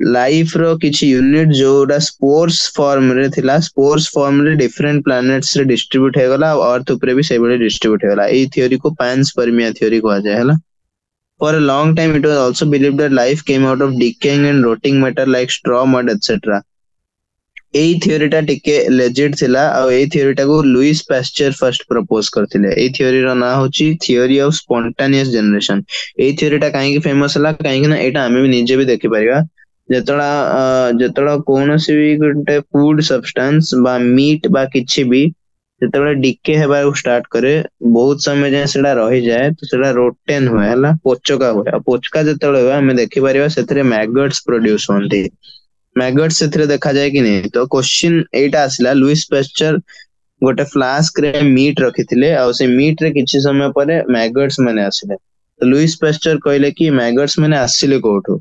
[SPEAKER 1] लाइफ रो किछि यूनिट जोडा स्पोर्स फॉर्म रे थिला स्पोर्स फॉर्म रे डिफरेंट प्लैनेट्स रे डिस्ट्रीब्यूट हे गला अर्थ ऊपर भी सेबडे डिस्ट्रीब्यूट हे गला ए थ्योरी को पैंस परमिया थ्योरी को आ जाय हला for a long time it was also believed that life came out of decaying and rotting matter like straw mud etcetera A theory टा टिके लेजिट थिला आ ए थ्योरी टा को लुईस पाश्चर फर्स्ट प्रपोज करथिले ए थ्योरी रो ना होची थ्योरी ऑफ स्पोंटेनियस जनरेशन ए थ्योरी टा काई के फेमस हला काई के ना एटा हमें भी निजे भी देखि परबा ଯେତେବେଳେ ଯେତେବେଳେ କୌଣସି ବି ଗୋଟେ ଫୁଡ ସବଷ୍ଟାନ୍ସ ବା ମିଟ୍ ବା କିଛି ବି ଯେତେବେଳେ ଡିକେ ହେବାକୁ ଷ୍ଟାର୍ଟ କରେ ବହୁତ ସମୟ ଯାଏଁ ସେଟା ରହିଯାଏ ତ ସେଟା ରୋଟେନ୍ ହୁଏ ହେଲା ପୋଚକା ହୁଏ ଆଉ ପୋଚକା ଯେତେବେଳେ ହୁଏ ଆମେ ଦେଖିପାରିବା ସେଥିରେ ମ୍ୟାଗଟ୍ସ ପ୍ରଡ୍ୟୁସ ହୁଅନ୍ତି ମ୍ୟାଗଟ୍ସ ସେଥିରେ ଦେଖାଯାଏ କି ନାହିଁ ତ କୋଶ୍ଚିନ୍ ଏଇଟା ଆସିଲା ଲୁଇସ୍ ପେଶ୍ଚର ଗୋଟେ ଫ୍ଲାସ୍କ ରେ ମିଟ୍ ରଖିଥିଲେ ଆଉ ସେ ମିଟ୍ ରେ କିଛି ସମୟ ପରେ ମ୍ୟାଗଟ୍ସ ମାନେ ଆସିଲେ ତ ଲୁଇସ୍ ପେଶ୍ଚର କହିଲେ କି ମ୍ୟାଗଟ୍ସ ମାନେ ଆସିଲେ କୋଉଠୁ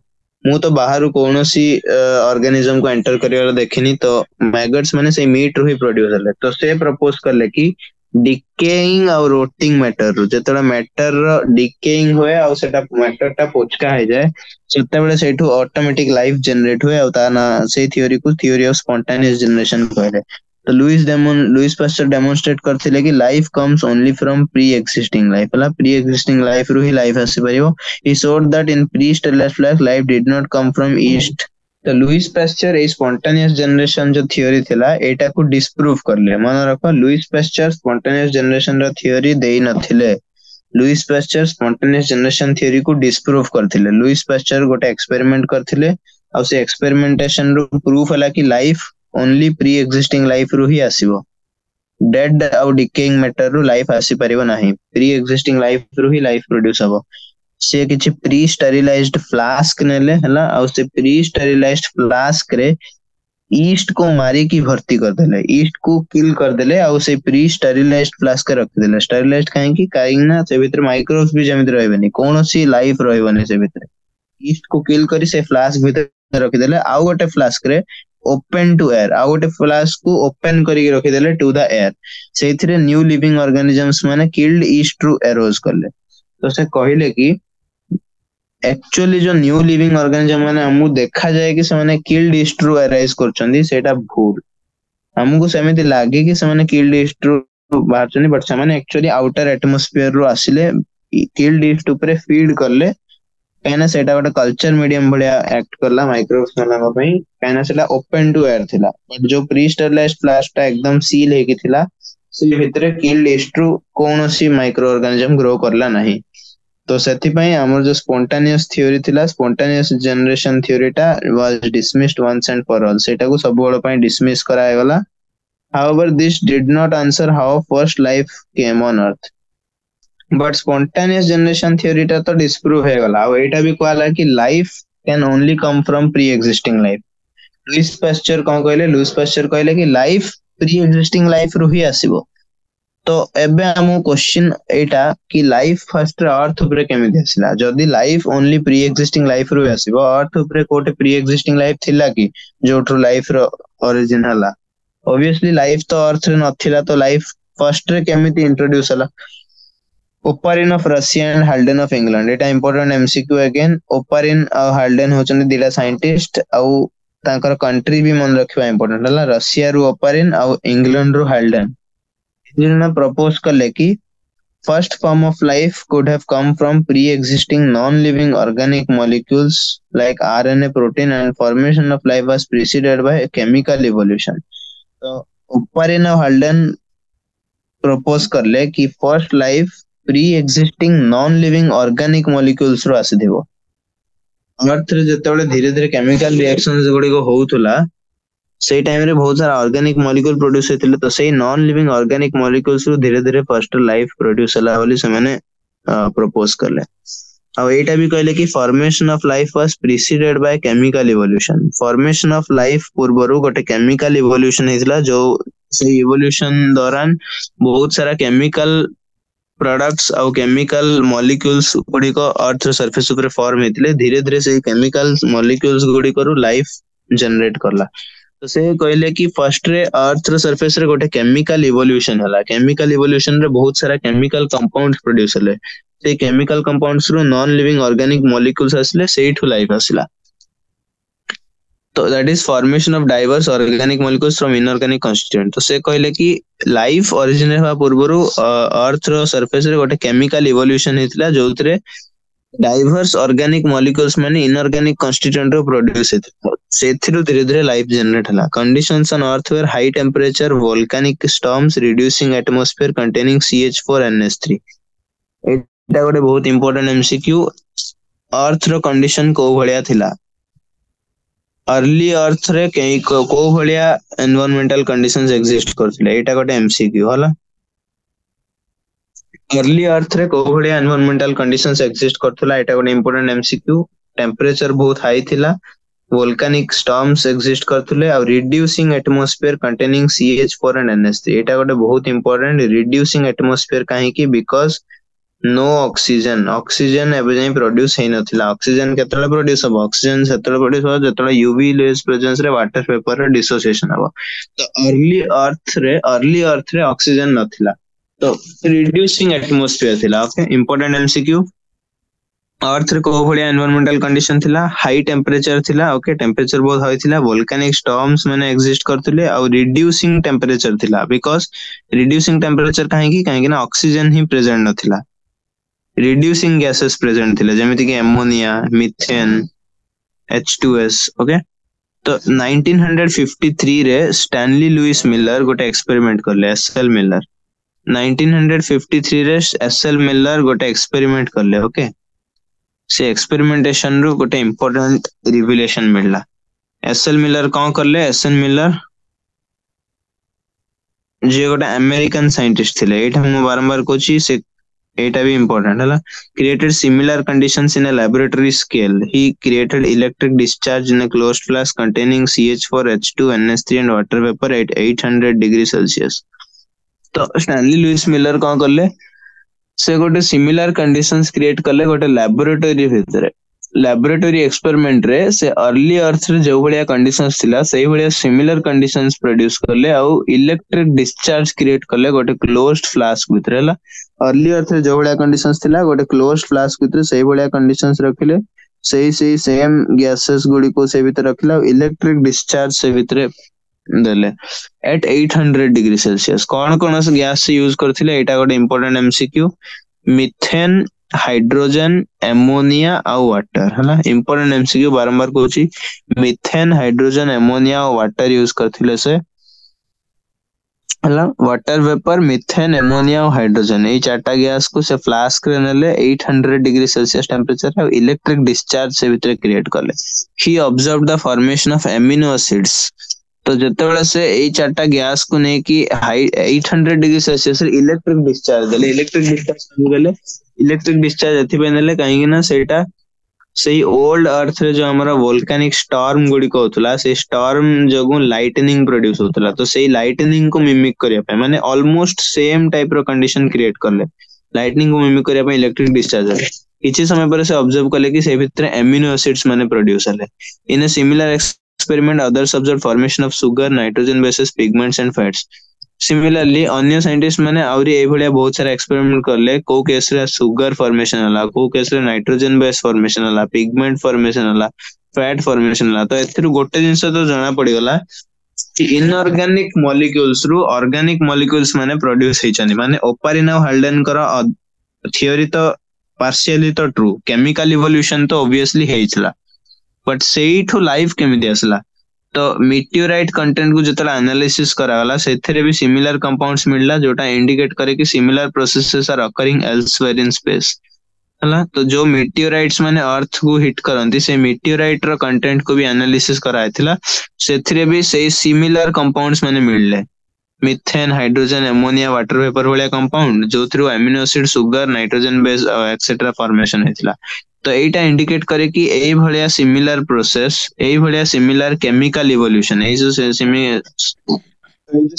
[SPEAKER 1] ମୁଁ ତ ବାହାରୁ କୌଣସି ଅର୍ଗାନିଜମ କୁ ଏଣ୍ଟର କରିବାର ଦେଖିନି ତ ମ୍ୟାଗଟ୍ସ ମାନେ ସେଇ ମିଟ୍ ରୁ ହିଁ ପ୍ରଡ୍ୟୁସ ହେଲେ ତ ସେ ପ୍ରପୋଜ କଲେ କି ଡିକେଇଂ ଆଉ ରୋଟିଂ ମ୍ୟାଟର ରୁ ଯେତେବେଳେ ମ୍ୟାଟର ର ଡିକେଇଂ ହୁଏ ଆଉ ସେଟା ମ୍ୟାଟର ଟା ପୋଚକା ହେଇଯାଏ ସେତେବେଳେ ସେଇଠୁ ଅଟୋମେଟିକ ଲାଇଫ ଜେନେରେଟ ହୁଏ ଆଉ ତା ନା ସେଇ ଥିଓରିକୁ ଥିଓରି ଅଫ ସ୍ପଣ୍ଟାନିୟସ ଜେନେରେସନ କହିଲେ तो लुइस डेमोन लुइस पास्टर डेमोनस्ट्रेट करथिले कि life comes only from pre existing life हला प्री एक्सिस्टिंग लाइफ रु ही लाइफ आसी परिबो ही showed that in pre sterilised flask life did not come from yeast तो लुइस पास्चर ए स्पोंटेनियस जनरेशन जो थ्योरी थिला एटा को डिस्प्रूव करले मन रखो लुइस पास्चर स्पोंटेनियस जनरेशन रो थ्योरी देई नथिले Louis Pasteur spontaneous generation theory को डिस्प्रूव करथिले लुइस पास्चर गोटे एक्सपेरिमेंट करथिले आ से एक्सपेरिमेंटेशन रो प्रूफ हला कि life only pre existing life रु ही आसीबो डेड आउ डिकेइंग मैटर रु लाइफ आसी परिबो नाही प्री एक्जिस्टिंग लाइफ रु ही लाइफ प्रोड्यूस हबो से किछ प्री स्टरिलाइज्ड फ्लास्क नेले हला आ से प्री स्टरिलाइज्ड फ्लास्क रे ईस्ट को मारे की भर्ती कर देले ईस्ट को किल कर देले आ से प्री स्टरिलाइज्ड फ्लास्क रख देले स्टरिलाइज्ड काहे की काइंग ना से भीतर माइक्रोब्स भी जमित रहबेनी कोनोसी लाइफ रहबेनी से भीतर ईस्ट को किल करी से फ्लास्क भीतर रख देले आ गोटे फ्लास्क रे ओपन टू एयर आ गोटे फ्लास्क को ओपन करके रखी टू द एयर सेथिरे न्यू लिविंग ऑर्गेनिजम्स माने किल्ड ईस्ट टू एरोज करले तो से कहिले कि एक्चुअली जो न्यू लिविंग ऑर्गेनिज्म माने हमु देखा जाए कि से माने किल्ड ईस्ट टू एराइज करचंदी सेटा कि से किल्ड ईस्ट टू बाहर बट से आउटर एटमॉस्फेयर रो आसीले किल्ड ईस्ट ऊपर फीड करले ପ୍ୟାନାସେଟା ଗୋଟେ କଲଚର ମିଡିୟମ ଭଳିଆ ଆକ୍ଟ କଲା ମାଇକ୍ରୋବ୍ସ ମାନଙ୍କ ପାଇଁ ପ୍ୟାନାସେଟା ଓପେନ ଟୁ ଏୟାର ଥିଲା ବଟ୍ ଯୋଉ ପ୍ରି ଷ୍ଟେରିଲାଇଜ ଫ୍ଲାସ୍କ ଟା ଏକଦମ ସିଲ୍ ହେଇକି ଥିଲା ସେ ଭିତରେ କିଲ୍ ଡିଷ୍ଟ୍ରୁ କୌଣସି ମାଇକ୍ରୋ ଅର୍ଗାନିଜମ ଗ୍ରୋ କଲା ନାହିଁ ତ ସେଥିପାଇଁ ଆମର ଯୋଉ ସ୍ପଣ୍ଟାନିୟସ୍ ଥିଓରି ଥିଲା spontaneous generation ଥିଓରିଟା was dismissed once and for all ସେଇଟାକୁ ସବୁବେଳ ପାଇଁ ଡିସମିସ୍ କରାହେଇଗଲା However, this did not answer how first life came on earth. But spontaneous generation theory तो डिस्प्रूव है गला आ एटा भी कहला कि life can only come from pre existing life Louis Pasteur कोन कहले लुइस पाश्चर कहले कि लाइफ प्री एग्जिस्टिंग लाइफ रु ही आसीबो तो एबे हम क्वेश्चन एटा कि लाइफ फर्स्ट अर्थ ऊपर केमे दिसला जदी life only pre existing life रु आसीबो अर्थ ऊपर कोटे प्री एग्जिस्टिंग लाइफ थिला कि जोठो लाइफ रो ओरिजिन हला ऑब्वियसली लाइफ तो अर्थ रे नथिला तो लाइफ फर्स्ट रे केमे इंट्रोड्यूस हला Oparin of Russia and Haldane of England Etah important MCQ again Oparin और हाल्डेन होचन दिटा साइंटिस्ट आउ तांकर कंट्री भी मन रखिबा इंपोर्टेंट हला रशिया रु ओपारिन और इंग्लैंड रु हाल्डेन जिनना प्रपोज करले कि first form of life could have come from pre existing non living organic molecules like RNA protein and formation of life was preceded by chemical evolution तो ओपारिन और हाल्डेन प्रपोज करले कि first life pre-existing non-living organic molecules रो आसी थिबो अर्थ रे जते बले धीरे धीरे केमिकल रिएक्शंस गुडी को होउतला से टाइम रे बहुत सारा ऑर्गेनिक मॉलिक्यूल प्रोड्यूस होतले तो से नॉन लिविंग ऑर्गेनिक मॉलिक्यूल्स रो धीरे धीरे फर्स्ट लाइफ प्रोड्यूस होला वाली से मैंने प्रपोज करले अब एटा भी कहले कि formation of life was preceded by chemical evolution formation of life पूर्वरु गोटे केमिकल इवोल्यूशन हिजला जो से इवोल्यूशन दौरान बहुत सारा केमिकल प्रडक्ट आउ केमिकल मलिक्यूल्स गुड़िक अर्थ सरफेस फर्म होते धीरे धीरे से केमिकल मलिक्यूल्स गुड़िक लाइफ जेनेट कला तो से कहले कि फर्स्ट रे अर्थ सरफेस रे गोटे केमिकल इवोल्यूशन होला केमिकल इवोल्यूशन रे बहुत सारा केमिकल कंपाउंड्स प्रोड्यूस हले से केमिकल कंपाउंड्स रु नॉन लिविंग ऑर्गेनिक मॉलिक्यूल्स आसले सेइठु लाइफ आसला तो that is formation of diverse organic molecules from inorganic constituent तो से कहले कि life origin हेबा पूर्वरु अर्थ रो सरफेस रे गोटे chemical evolution हेतिला जोंतरे डाइवर्स ऑर्गेनिक मॉलिक्यूल्स माने इनऑर्गेनिक कंस्टिट्यूएंट रो प्रोड्यूस हेतिला सेथिरु धीरे धीरे लाइफ जनरेट हला conditions on earth where high temperature volcanic storms reducing atmosphere containing CH4 NH3 एटा गोटे बहुत इंपोर्टेंट एमसीक्यू अर्थ रो कंडीशन को भलिया थिला अर्ली अर्थ रे कई को भलिया एनवायरमेंटल कंडीशंस एग्जिस्ट करथले एटा गोटे एमसीक्यू हला अर्ली अर्थ रे को भलिया एनवायरमेंटल कंडीशंस एग्जिस्ट करथला एटा गोटे इंपोर्टेंट एमसीक्यू टेंपरेचर बहुत हाई थिला वोल्केनिक स्टॉर्म्स एग्जिस्ट करथले और रिड्यूसिंग एटमॉस्फेयर कंटेनिंग सीएच4 एंड एनएच3 एटा गोटे बहुत इंपोर्टेंट रिड्यूसिंग एटमॉस्फेयर काहे की बिकॉज़ नो ऑक्सीजन ऑक्सीजन एवं जाए प्रोड्यूस ही नथिला ऑक्सीजन के तले प्रोड्यूस हो ऑक्सीजन से तले प्रोड्यूस हो जब तले यूवी लेस प्रेजेंस रे वाटर पेपर रे डिसोसिएशन हो तो अर्ली अर्थ रे अर्ली अर्थ रे ऑक्सीजन नथिला तो रिड्यूसिंग एटमॉस्फेयर थिला ओके इंपोर्टेंट एमसीक्यू अर्थ रे को भलिया एनवायरमेंटल कंडीशन थिला हाई टेंपरेचर थिला ओके टेंपरेचर बहुत हाई थिला वोल्केनिक स्टॉर्म्स माने एग्जिस्ट करथिले आ रिड्यूसिंग टेंपरेचर थिला बिकॉज़ रिड्यूसिंग टेंपरेचर काहे की काहे ना ऑक्सीजन ही प्रेजेंट नथिला reducing gases present thile jemiti ki ammonia methane h2s okay तो 1953 रे स्टैनली लुइस मिलर गोटे एक्सपेरिमेंट कर ले एसएल मिलर 1953 रे एसएल मिलर गोटे एक्सपेरिमेंट कर ले ओके से एक्सपेरिमेंटेशन रो गोटे इंपोर्टेंट रिविलेशन मिलला एसएल मिलर कौन कर ले एसएल मिलर जे गोटे अमेरिकन साइंटिस्ट थिले एटा हम बारंबार कोची से एटा भी इम्पोर्टेंट है ना created similar conditions in a laboratory scale he created electric discharge in a closed flask containing CH4 H2 NH3 and water vapour at 800 degree Celsius तो स्टैनली लुइस मिलर कौन करले से गोटे सिमिलर कंडीशंस क्रिएट करले गोटे लैबोरेटरी भीतर लैबोरेटरी एक्सपेरिमेंट रे से अर्ली अर्थ रे जो ଭଳିଆ कंडीशंस थिला ସେଇ ଭଳିଆ सिमिलर कंडीशंस प्रोड्यूस करले आउ इलेक्ट्रिक डिस्चार्ज क्रिएट करले गोटे क्लोज्ड फ्लास्क भीतर हला अर्लीयर जो भाया कंडीशन थी गोटे क्लोज फ्लास्क भाया कंडीशन रखिले से सेम गैसेस गुडी को से भीतर रखिले इलेक्ट्रिक डिस्चार्ज से भीतर देले एट 800 डिग्री सेल्सियस कौन कौन से गैस से यूज करथिले एटा गोटे important MCQ methane hydrogen ammonia आउ वाटर है इंपोर्टेंट एमसीक्यू बारंबार कहूँ मिथेन हाइड्रोजन एमोनिया आउ वाटर यूज करथिले से ହେଲା water vapor methane ammonia ଆଉ hydrogen ଏଇ ଚାରିଟା gas କୁ ସେ flask ରେ ନେଲେ 800 degree celsius temperature ରେ ଆଉ electric discharge ସେ ଭିତରେ create କଲେ he observed the formation of amino acids ତ ଯେତେବେଳେ ସେ ଏଇ ଚାରିଟା ଗ୍ୟାସ କୁ ନେଇକି ଏଇଟ ହଣ୍ଡ୍ରେଡ ଡିଗ୍ରୀ ସେଲସିୟସ ରେ ଇଲେକ୍ଟ୍ରିକ ଡିସଚାର୍ଜ ଦେଲେ ଇଲେକ୍ଟ୍ରିକ ଡିସଚାର୍ଜ ଦେଲେ ଇଲେକ୍ଟ୍ରିକ ଡିସଚାର୍ଜ ଏଥିପାଇଁ ଦେଲେ କାହିଁକି ନା ସେଇଟା से ओल्ड अर्थ रे जो आमर वोल्कानिक स्टर्म गुड़ी होता से स्टर्म जो लाइटनिंग प्रोड्यूस होता तो से लाइटनिंग को मिमिक करने माने ऑलमोस्ट सेम टाइप रो क्रिएट कले लाइटनिंग को मिमिक करने इलेक्ट्रिक डिस्चार्ज है किसी समय पर से ऑब्जर्व कले कि से भितर एमिनो एसिड्स माने in a similar experiment others observe formation of sugar nitrogen bases pigments and fats similarly अन्य साइंटिस्ट मैंने आउरी ए भलिया बहुत सारा एक्सपेरिमेंट करले को रे सुगर फॉर्मेशन हला को केसरे नाइट्रोजन बेस फॉर्मेशन हला पिगमेंट फॉर्मेशन हला फैट फॉर्मेशन हला तो एथरु गोटे जिंस तो जाना पड़ीगला कि इनऑर्गेनिक मॉलिक्यूल्स रु ऑर्गेनिक मॉलिक्यूल्स माने प्रोड्यूस हे चनी माने ओपारिन और हाल्डन कर थ्योरी तो पार्शियली तो ट्रू केमिकल इवोल्यूशन तो ऑब्वियसली हेइचला बट सेइठो लाइफ केमि देसला तो मिट्यूराइट कंटेन्ट को जितना एनालिसिस करागला सेथरे भी सिमिलर कंपाउंड्स मिलला जोटा इंडिकेट करे कि similar processes are occurring elsewhere in space हला तो जो मिट्यूराइट्स माने अर्थ को हिट करंती से मिट्यूराइट रो को भी एनालिसिस कराइथिला सेथरे भी सेही सिमिलर कंपाउंड्स माने मिलले methane hydrogen ammonia water vapour भाई कंपाउंड जो through amino acid sugar nitrogen base etcetera formation हेतिला ତ ଏଇଟା ଇଣ୍ଡିକେଟ କରେ କି ଏଇ ଭଳିଆ ସିମିଲାର ପ୍ରୋସେସ ଏଇ ଭଳିଆ ସିମିଲାର କେମିକାଲ ଇଭଲ୍ୟୁସନ ଏଇ ଯୋଉ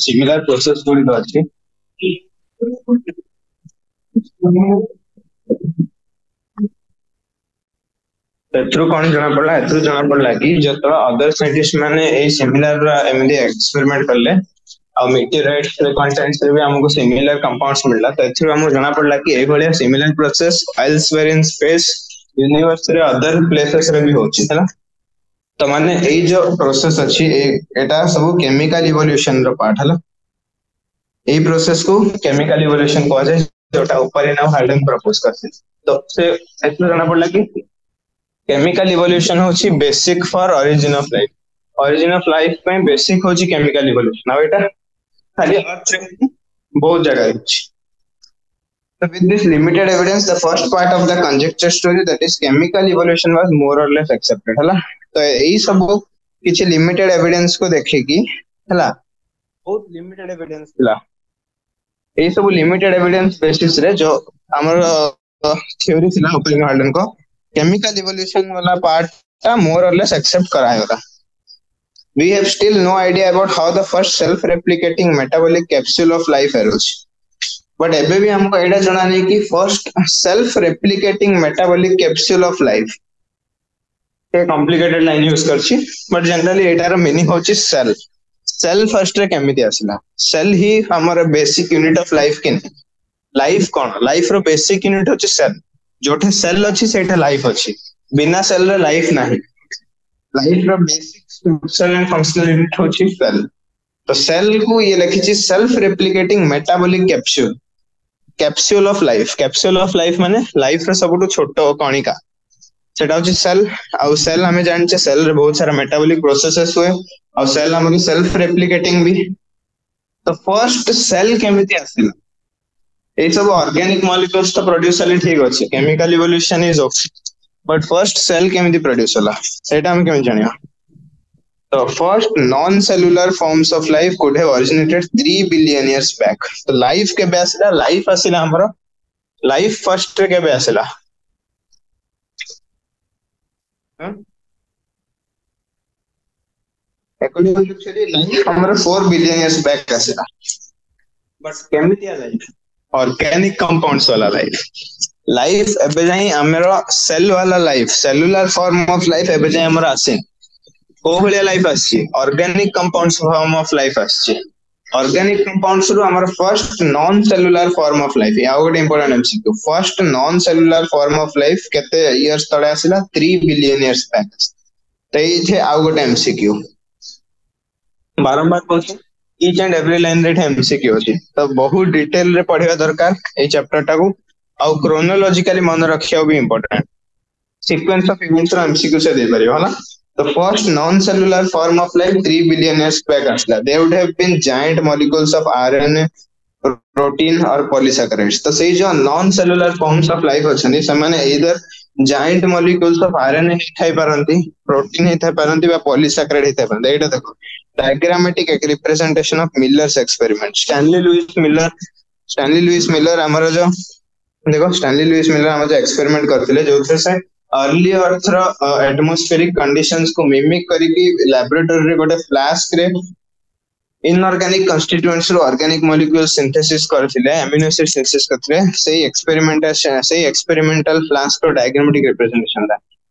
[SPEAKER 1] ସିମିଲାର ପ୍ରୋସେସ ଗୁଡିକ ଅଛି ଏଥିରୁ କଣ ଜଣା ପଡିଲା ଏଥିରୁ ଜଣା ପଡିଲା କି ଯେତେବେଳେ ଅଦର ସାଇଣ୍ଟିଷ୍ଟ ମାନେ ଏଇ ସିମିଲାର ଏମିତି ଏକ୍ସପେରିମେଣ୍ଟ କଲେ ଆଉ ମିଟେରାଇଟ୍ କଣ୍ଟେଣ୍ଟସ୍ ରେ ବି ଆମକୁ ସିମିଲାର କମ୍ପାଉଣ୍ଡସ୍ ମିଳିଲା ତ ଏଥିରୁ ଆମକୁ ଜଣା ପଡିଲା କି ଏଇଭଳିଆ similar process ଅଏଲ୍ସ were in space university other places ರೆ ಬಿ ಹೋಚಿ ಹಲಾ ತಮನೆ ಈ ಜೋ ಪ್ರೋಸೆಸ್ ಅಚ್ಚಿ ಎಟಾ ಸಬು ಕೆಮಿಕಲ್ ಇವಲ್ಯೂಷನ್ ರ ಪಾರ್ಟ್ ಹಲಾ ಈ ಪ್ರೋಸೆಸ್ ಕು ಕೆಮಿಕल इवोल्यूशन को आज जोटा ऊपर ही हार्डन प्रपोज करते तो से इतना जाना पड़ला कि केमिकल इवोल्यूशन होची basic for origin of life origin of life में बेसिक होची केमिकल इवोल्यूशन अब एटा खाली अर्थ बहुत जगह with this limited evidence, the first part of the conjecture story, that is chemical evolution, was more or less accepted. hala ना तो यही सब किसी limited evidence को देखेगी hala बहुत limited evidence थिला यही सब limited evidence basis रे जो हमारा theory थिला ओपन गार्डन को chemical evolution वाला part टा more or less accept कराया होता We have still no idea about how the first self-replicating metabolic capsule of life arose. But एबे भी हमको एडा जाना नहीं कि first self replicating metabolic capsule of life A complicated line use करছি बट जनरली एटा रो मीनिंग होची सेल सेल फर्स्ट रे केमिति आसला सेल ही हमर बेसिक यूनिट ऑफ लाइफ किन लाइफ कोन लाइफ रो बेसिक यूनिट होची सेल जोठे सेल अछि सेठे लाइफ अछि बिना सेल रे लाइफ नाही life row basic functional and functional unit होची सेल तो सेल को ये लिखी self replicating metabolic capsule capsule of life capsule of life মানে লাইফ ର ସବୁଠୁ ଛୋଟ କଣିକା ସେଟା ହଉଛି ସେଲ୍ ଆଉ ସେଲ୍ ଆମେ ଜାଣିଛେ ସେଲ୍ ରେ ବହୁତ ସାରା ମେଟାବୋଲିକ ପ୍ରୋସେସେସ୍ ହୁଏ ଆଉ ସେଲ୍ ଆମକୁ ସେଲ୍ଫ ରେପ୍ଲିକେଟିଂ ବି ତ ଫର୍ଷ୍ଟ ସେଲ୍ କେମିତି ଆସିଲା ଏଇ ସବୁ ଅର୍ଗାନିକ ମଲିକ୍ୟୁଲ୍ସ ତ ପ୍ରଡ୍ୟୁସ୍ ହେଲେ ଠିକ ଅଛି chemical evolution is okay but first cell କେମିତି ପ୍ରଡ୍ୟୁସ୍ ହେଲା ସେଇଟା ଆମେ କେମିତି ଜାଣିବା The first non-cellular forms of life could have originated 3 billion years back. So life के बेसला life असिला हमारा life first के बेसला according to actually life हमारा 4 billion years back का सिला but chemical life organic compounds वाला life life एबे जाई हमारा cell वाला life cellular form of life एबे जाई हमारा असिन কোভলিয়া লাইফ আসছে organic compounds form of life আসছে অর্গানিক কম্পাউন্ডস রু আমার first non cellular form of life ইয়া গোটে important MCQ first non cellular form of life কেতে ইয়ার্স তলে আসিলা 3 বিলিয়ন ইয়ার্স ব্যাক তো এই যে আউ গোটে এমসিকিউ বারম্বার বলছি ইচ এন্ড এভরি লাইন রে এমসিকিউ আছে তো বহু ডিটেল রে পড়িবা দরকার এই চ্যাপ্টার টাকু আউ ক্রোনোলজিক্যালি মনে রাখিয়া বি ইম্পর্টান্ট সিকোয়েন্স অফ ইভেন্টস র এমসিকিউ সে দেই পারিবা হলা The first non-cellular form of life three billion years back, Ashla. They would have been giant molecules of RNA, protein, or polysaccharides. The say जो non-cellular forms of life अछनी, ସେମାନେ either giant molecules of RNA ହେଇଥାଇ ପାରନ୍ତି, protein ହେଇଥାଇ ପାରନ୍ତି ବା polysaccharide ହେଇଥାଇ ପାରନ୍ତି। ଏଇଟା ଦେଖ। Diagrammatic representation of Miller's experiment. Stanley Lewis Miller, Stanley Lewis Miller ଆମର जो देखो Stanley Lewis Miller ଆମର जो experiment करथिले, जोथिरे से अर्ली अर्थ रटमोस्फेरिक कंडीशन को मिमिक કરીକି ଲାବୋରେଟୋରୀରେ गोटे फ्लास्क इनऑर्गेनिक कंस्टिट्यूएंट्स रो ऑर्गेनिक मॉलिक्यूल सिंथेसिस करथिले एसिड सिंथेसिस करथिले सेही एक्सपेरिमेंटल सेही एक्सपेरिमेंटल फ्लास्क रो डायग्रामेटिक रिप्रेजेंटेशन दा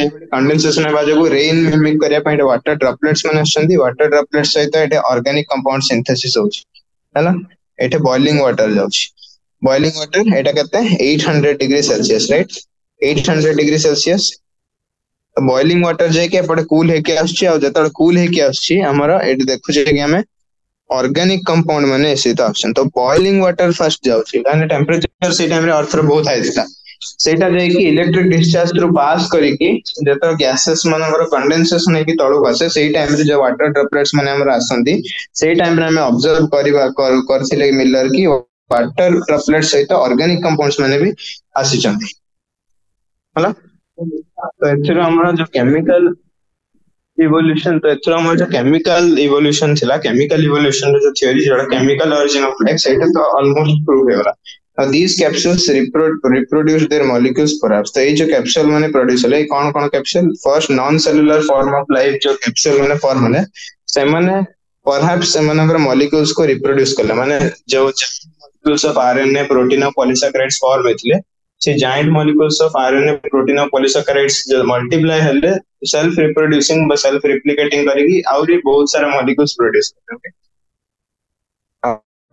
[SPEAKER 1] कंडेनसेशन हेबा जो रेन मिमिक करिया पई वाटर ड्रॉपलेट्स माने छथि वाटर ड्रॉपलेट्स सहित एटे ऑर्गेनिक कंपाउंड सिंथेसिस होउछ हैला एटे बॉइलिंग वाटर जाउछ बॉइलिंग वाटर एटा केते 800 degree Celsius right 800 degree Celsius boiling water जे के पड़े कूल हे के आछी आ जतर कूल हे के आछी हमरा एटे देखु छै कि हमें ऑर्गेनिक कंपाउंड माने सहित ऑप्शन तो बॉइलिंग वाटर फर्स्ट जाउछ कारण टेंपरेचर से टाइम रे अर्थ बहुत हाई था ସେଇଟା ଯାଇକି ଇଲେକ୍ଟ୍ରିକ ଡିସଚାର୍ଜ ଥ୍ରୁ ପାସ୍ କରିକି ଯେତେବେଳେ ଗ୍ୟାସେସ୍ ମାନଙ୍କର କଣ୍ଡେନସେସନ ହେଇକି ତଳକୁ ଆସେ ସେଇ ଟାଇମରେ ଯୋଉ ୱାଟର ଡ୍ରପଲେଟ୍ସ ମାନେ ଆମର ଆସନ୍ତି ସେଇ ଟାଇମରେ ଆମେ ଅବଜର୍ଭ କରିବା କରିଥିଲେ ମିଲର କି ୱାଟର ଡ୍ରପଲେଟ୍ ସହିତ ଅର୍ଗାନିକ କମ୍ପାଉଣ୍ଡସ୍ ମାନେ ବି ଆସିଛନ୍ତି ହେଲା ତ ଏଥିରୁ ଆମର ଯୋଉ କେମିକାଲ ଇଭଲ୍ୟୁସନ ତ ଏଥିରୁ ଆମର ଯୋଉ କେମିକାଲ ଇଭଲ୍ୟୁସନ ଥିଲା କେମିକାଲ ଇଭଲ୍ୟୁସନର ଯୋଉ ଥିଓରି ଯୋଉଟା କେମିକାଲ ଅରିଜିନ୍ ଅଫ୍ ଲାଇଫ୍ ସେଇଟା ତ ଅଲମୋଷ୍ଟ ପ୍ରୁଭ୍ ହେଇଗଲା ଆଉ ଦିସ୍ କ୍ୟାପସୁଲ୍ସ ରିପ୍ରୋଡ୍ୟୁସ୍ ଦେୟର ମଲିକ୍ୟୁଲ୍ସ ପରାପ୍ସ ତ ଏଇ ଯୋଉ କ୍ୟାପସୁଲ ମାନେ ପ୍ରଡ୍ୟୁସ ହେଲେ କଣ କଣ capsule first non cellular form of life ଯୋଉ କ୍ୟାପସୁଲ ମାନେ ଫର୍ମ ହେଲେ ସେମାନେ ପରହାପ୍ସ ସେମାନଙ୍କର ମଲିକ୍ୟୁଲ୍ସ କୁ ରିପ୍ରୋଡ୍ୟୁସ କଲେ ମାନେ ଯୋଉ molecules of RNA protein of polysaccharides form ହେଇଥିଲେ ସେ giant molecules of RNA protein of polysaccharides multiply ହେଲେ ସେଲ୍ଫ ରିପ୍ରୋଡ୍ୟୁସିଂ ବା ସେଲ୍ଫ ରିପ୍ଲିକେଟିଂ କରିକି ଆହୁରି ବହୁତ ସାରା ମଲିକ୍ୟୁଲ୍ସ ପ୍ରୋଡ୍ୟୁସ କଲେ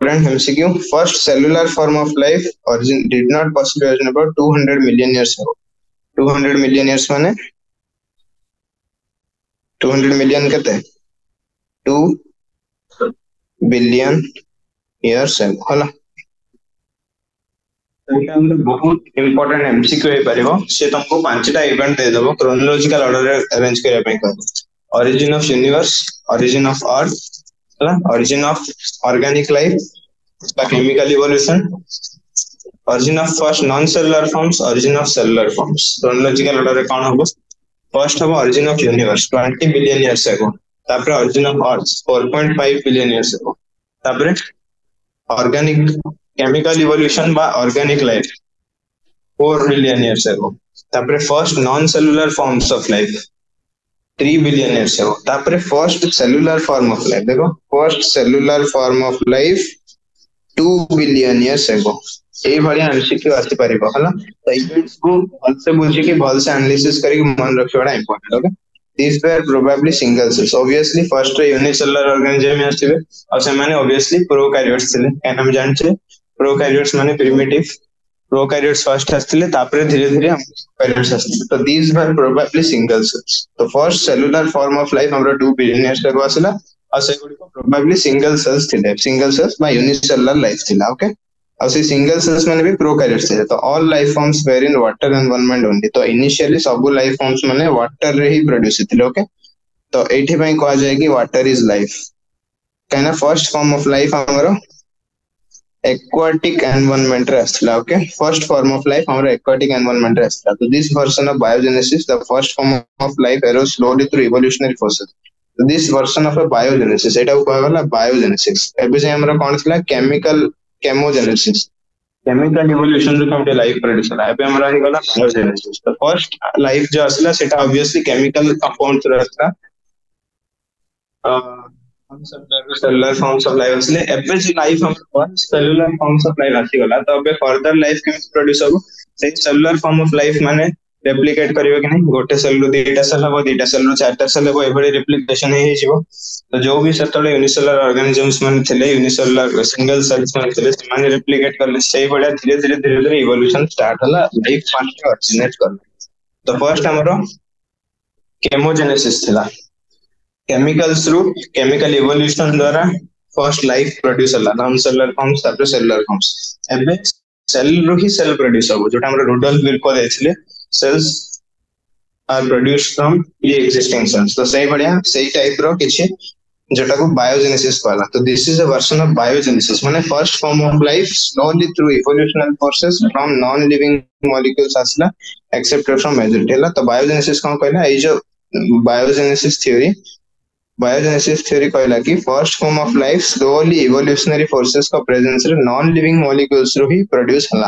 [SPEAKER 1] current MCQ. First cellular form of life origin did not possibly origin about 200 million years ago. 200 million years माने 200 million कहते हैं 2 billion years ago होला बहुत इंपोर्टेंट एमसीक्यू हे परिबो से तुमको पांचटा इवेंट दे देबो क्रोनोलॉजिकल ऑर्डर अरेंज करिया पे कहबो origin of universe origin of earth origin of organic life by chemical evolution origin of first non-cellular forms origin of cellular forms chronological order re kon hobo first hobo origin of universe 20 billion years ago tapre origin of earth 4.5 billion years ago tapre organic chemical evolution by organic life 4 billion years ago tapre first non-cellular forms of life three billion years है तापर first cellular form of life देखो first cellular form of life two billion years ago ଏଇଭଳି ଆନ୍ସିକ୍ୟୁ ଆସିପାରିବ ହେଲା ତ ଇଭେଣ୍ଟସକୁ ଭଲସେ ବୁଝିକି ଭଲସେ ଆନାଲିସିସ୍ କରିକି ମନେ ରଖିବାଟା important okay these were probably single cells obviously first unicellular organism ଆସିବେ ଆଉ ସେମାନେ obviously prokaryotes ଥିଲେ କାହିଁକି ଆମେ ଜାଣିଛେ prokaryotes ମାନେ primitive रो कैरियर्स फर्स्ट आसते धीरे धीरे हम कैरियर्स आसते तो this were probably single cells तो first cellular form of life हमरा टू बिलियन इयर्स तक आसला आ से गुडी को प्रोबेबली सिंगल सेल्स थिले single cells by unicellular life थिला ओके आ से सिंगल सेल्स माने भी प्रोकैरियोट्स थिले तो all life forms were in water environment only तो इनिशियली सब लाइफ फॉर्म्स माने वाटर रे ही प्रोड्यूस थिले ओके तो एठी पई कह जाए कि वाटर इज लाइफ कहना फर्स्ट फॉर्म ऑफ लाइफ हमरो aquatic environment asla okay first form of life our aquatic environment asla so this version of biogenesis the first form of life arose slowly through evolutionary process so this version of a biogenesis eta ko gala biogenesis ebe se amra kon thila chemical chemogenesis chemical evolution ru kamte life production ebe amra hi gala biogenesis the first life jo asla seta obviously chemical compounds ra asla uh cellular जो लाइफ हम सेलुलर गला तो फर्दर लाइफ प्रोड्यूस हो से सेलुलर फॉर्म ऑफ लाइफ माने रेप्लिकेट कि नहीं गोटे दीटा सेल दीटा सेल चारटा सेल रेप्लिकेशन तो जो भी सेतळे यूनिसेलर ऑर्गेनिजम्स सिंगल सेल्स माने रेप्लिकेट करले बडा धीरे धीरे धीरे धीरे इवोल्यूशन स्टार्ट होला लाइफ ऑरिजिनेट तो फर्स्ट हमरो केमोजेनेसिस थिला chemicals through chemical evolution द्वारा first life produce ହେଲା non cellular forms ତାପରେ cellular forms ଏବେ cell ରୁ ହିଁ cell produce ହବ ଯୋଉଟା ଆମର ରୁଡଲ୍ଫ ବିଲ୍କ ଦେଇଥିଲେ cells are produced from pre-existing cells ତ ସେଇଭଳିଆ ସେଇ type ର କିଛି ଯୋଉଟାକୁ ବାୟୋଜେନେସିସ୍ କୁହାଗଲା ତ this is a version of biogenesis ମାନେ first form of life slowly through evolutionary process from non living molecules ଆସିଲା ଏକ୍ସେପ୍ଟ ଫ୍ରମ ମେଜରିଟି ହେଲା ତ ବାୟୋଜେନେସିସ୍ କଣ କହିଲା ଏଇ ଯୋଉ ବାୟୋଜେନେସିସ୍ ଥିଓରି बायोजेनेसिस थ्योरी कहला कि first form of life slowly evolutionary forces को प्रेजेंस रे नॉन लिविंग मॉलिक्यूल्स रो ही प्रोड्यूस हला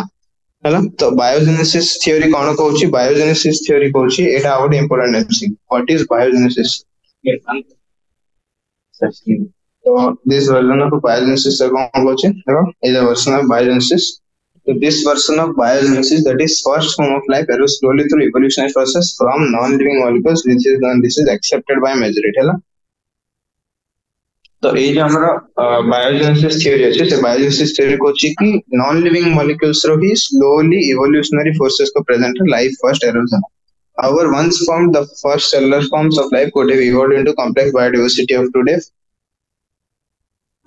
[SPEAKER 1] हला तो बायोजेनेसिस थ्योरी कौन कहउची बायोजेनेसिस थ्योरी कहउची एटा out important MC what is biogenesis तो दिस वर्जन ऑफ बायोजेनेसिस कौन कहउची देखो ए जो वर्जन ऑफ बायोजेनेसिस तो this version of biogenesis that is first form of life arose slowly through evolutionary process from non living molecules which is this is accepted by majority हला તો એ જ ଆମର બાયોજેનેસિસ થિયરી ଅଛି ସେ બાયોજેનેસિસ થિયરી କହୁଛି କି ନନ୍ ଲିଭିଂ મોલિક્યુલ્સ ର ହିଁ સ્લોલી ઇવોલ્યુશનરી ફોર્સેસ કો present life first arisen However, once formed, the first cellular forms of life could have evolved into complex biodiversity of today.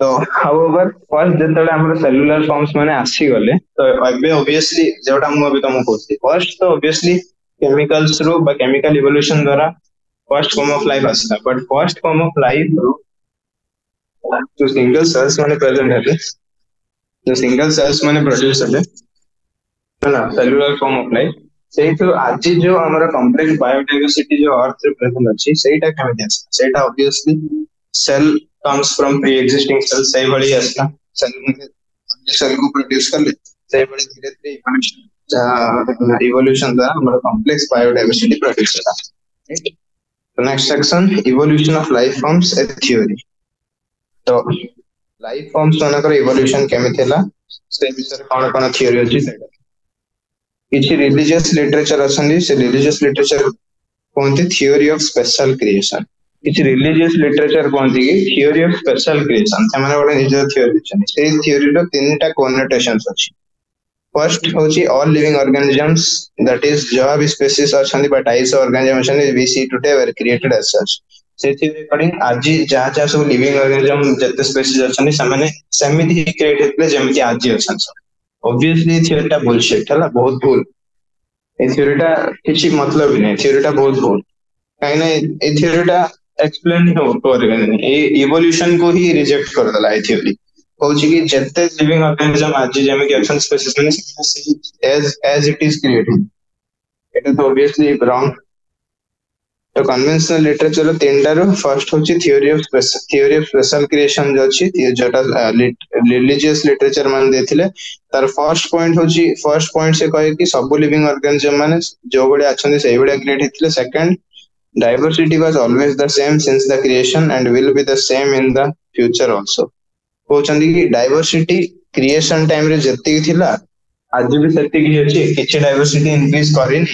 [SPEAKER 1] तो हाउएवर फर्स्ट ଯେତେବେଳେ ଆମର ସେଲୁଲାର ଫର୍ମସ ମାନେ ଆସିଗଲେ ତ ଏବେ obviously ଯେଉଁଟା ମୁଁ ଏବେ ତମକୁ କହୁଛି ଫର୍ଷ୍ଟ ତ obviously chemicals ରୁ ବା chemical evolution ଦ୍ୱାରା first form of life ଆସିଲା but first form of life ରୁ जो सिंगल सेल्स मैंने पहले मैंने जो सिंगल सेल्स मैंने प्रोड्यूस है ना सेल्युलर फॉर्म अप्लाई ସେଇଠୁ ଆଜି ଯୋଉ ଆମର କମ୍ପ୍ଲେକ୍ସ ବାୟୋଡାଇଭର୍ସିଟି ଯୋଉ ଅର୍ଥରେ ପ୍ରେଜେଣ୍ଟ ଅଛି ସେଇଟା କେମିତି ଆସିଲା ସେଇଟା obviously cell comes from pre existing cell ସେଇଭଳି ଆସିଲା ସେଲ୍ ଅନ୍ୟ ସେଲ୍କୁ ପ୍ରୋଡ୍ୟୁସ କଲେ ସେଇଭଳି ଧୀରେ ଧୀରେ ଇଭଲ୍ୟୁସନ ଯାହା ଇଭଲ୍ୟୁସନ ଦ୍ୱାରା ଆମର କମ୍ପ୍ଲେକ୍ସ ବାୟୋଡାଇଭର୍ସିଟି ପ୍ରୋଡ୍ୟୁସ ହେଲା next section evolution of life forms A theory तो लाइफ फॉर्म्स मान कर इवोल्यूशन कौन कौन थ्योरी अछि किछि लिटरेचर असंदी से लिटरेचर कोनते थ्योरी ऑफ स्पेशल क्रिएशन किछि रिलीजियस लिटरेचर कोनते कि थ्योरी ऑफ स्पेशल क्रिएशन से माने निज थ्योरी छन से थ्योरी रो तीनटा फर्स्ट होची all living organisms that is जो भी स्पीशीज अछि but is created as such ସେଥିରେ କରି ଆଜି ଯାହା ଯାହା ସବୁ ଲିଭିଂ ଅର୍ଗାନିଜମ ଯେତେ ସ୍ପେସିସ୍ ଅଛନ୍ତି ସେମାନେ ସେମିତି ହିଁ କ୍ରିଏଟ୍ ହେଇଥିଲେ ଯେମିତି ଆଜି ଅଛନ୍ତି ସାର୍ ଅବଭିୟସଲି ଏ ଥିଓରିଟା ବୁଲସିଟ୍ ହେଲା ବହୁତ ଭୁଲ ଏ ଥିଓରିଟା କିଛି ମତଲବ ହିଁ ନାହିଁ ଥିଓରିଟା ବହୁତ ଭୁଲ କାହିଁକିନା ଏ ଥିଓରିଟା ଏକ୍ସପ୍ଲେନ୍ କରିପାରିବେନି ଏଇ ଇଭଲ୍ୟୁସନ କୁ ହିଁ ରିଜେକ୍ଟ କରିଦେଲା ଏ ଥିଓରି କହୁଛି କି ଯେତେ ଲିଭିଂ ଅର୍ଗାନିଜମ ଆଜି ଯେମିତି ଅଛନ୍ତି ସ୍ପେସିସ୍ ମାନେ as as it is create ଏଇଟା ତ ଅବଭିୟସଲି ରଙ୍ଗ तो कन्वेंशनल लिटरेचर तीन टू फर्स्ट हूँ theory of theory of special creation जो अच्छी जो रिलीजियस लिटरेचर मान दे तार फर्स्ट पॉइंट हूँ फर्स्ट पॉइंट से कहे कि सब लिविंग ऑर्गेनिज्म मान जो भाई अच्छा से क्रिएट होते second diversity was always the same since the creation and will be the same in the future also कौन कि डायवर्सिटी क्रिएशन टाइम जी थी आज भी से किसी इनक्रीज करनी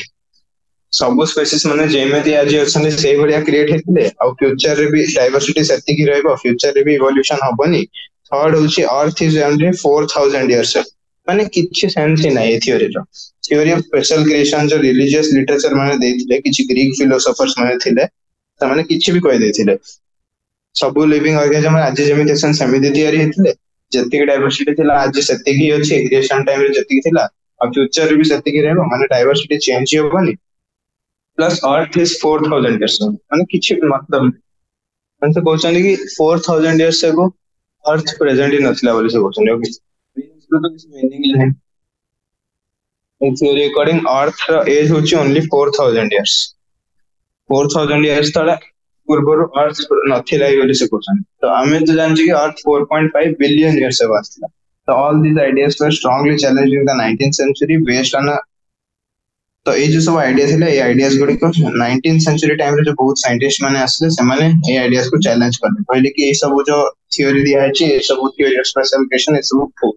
[SPEAKER 1] ସବୁ ସ୍ପେସିସ୍ ମାନେ ଯେମିତି ଆଜି ଅଛନ୍ତି ସେଇଭଳିଆ କ୍ରିଏଟ୍ ହେଇଥିଲେ ଆଉ ଫ୍ୟୁଚରରେ ବି ଡାଇଭରସିଟି ସେତିକି ରହିବ ଫ୍ୟୁଚରରେ ବି ଇଭଲ୍ୟୁସନ ହବନି ଥର୍ଡ ହଉଛି earth is only four thousand years ମାନେ କିଛି ସେନ୍ସ ହିଁ ନାହିଁ ଏ ଥିଓରିର ଥିଓରି ଅଫ ସ୍ପେଶାଲ କ୍ରିଏସନ ଯୋଉ ରିଲିଜିୟସ ଲିଟରେଚର ମାନେ ଦେଇଥିଲେ କିଛି ଗ୍ରୀକ ଫିଲୋସଫର୍ସ ମାନେ ଥିଲେ ସେମାନେ କିଛି ବି କହିଦେଇଥିଲେ ସବୁ ଲିଭିଂ ଅର୍ଗାନିଜମ ଆଜି ଯେମିତି ଅଛନ୍ତି ସେମିତି ତିଆରି ହେଇଥିଲେ ଯେତିକି ଡାଇଭରସିଟି ଥିଲା ଆଜି ସେତିକି ଅଛି କ୍ରିଏସନ ଟାଇମରେ ଯେତିକି ଥିଲା ଆଉ ଫ୍ୟୁଚରରେ ବି ସେତିକି ରହିବ ମାନେ ଡାଇଭରସିଟି ଚେଞ୍ଜ ହବନି plus earth is four thousand years मैंने किसी मतलब मैंने तो कहते कि फोर थाउजेंड इयर्स एगो अर्थ प्रेजेंट ही नथिला बोले से कहते ओके तो किसी मीनिंग नहीं थ्योरी अकॉर्डिंग अर्थ एज होची only four thousand years four thousand years तळे पूर्व अर्थ नथिला बोले से कहते तो आम तो जानछि कि earth four point five billion years ago आथिला So all these ideas were तो strongly challenged in the 19th century based on a ତ ଏଇ ଯୋଉ ସବୁ ଆଇଡିଆ ଥିଲା ଏଇ ଆଇଡିଆସ ଗୁଡିକ ନାଇନଟିନ ସେଞ୍ଚୁରୀ ଟାଇମରେ ଯୋଉ ବହୁତ ସାଇଣ୍ଟିଷ୍ଟ ମାନେ ଆସିଲେ ସେମାନେ ଏଇ ଆଇଡିଆସକୁ ଚ୍ୟାଲେଞ୍ଜ କଲେ କହିଲେ କି ଏଇ ସବୁ ଯୋଉ ଥିଓରି ଦିଆହେଇଛି ଏ ସବୁ ଥିଓରି ଅଫ୍ ସ୍ପେସିଫିକେସନ ଏସବୁ ଭୁଲ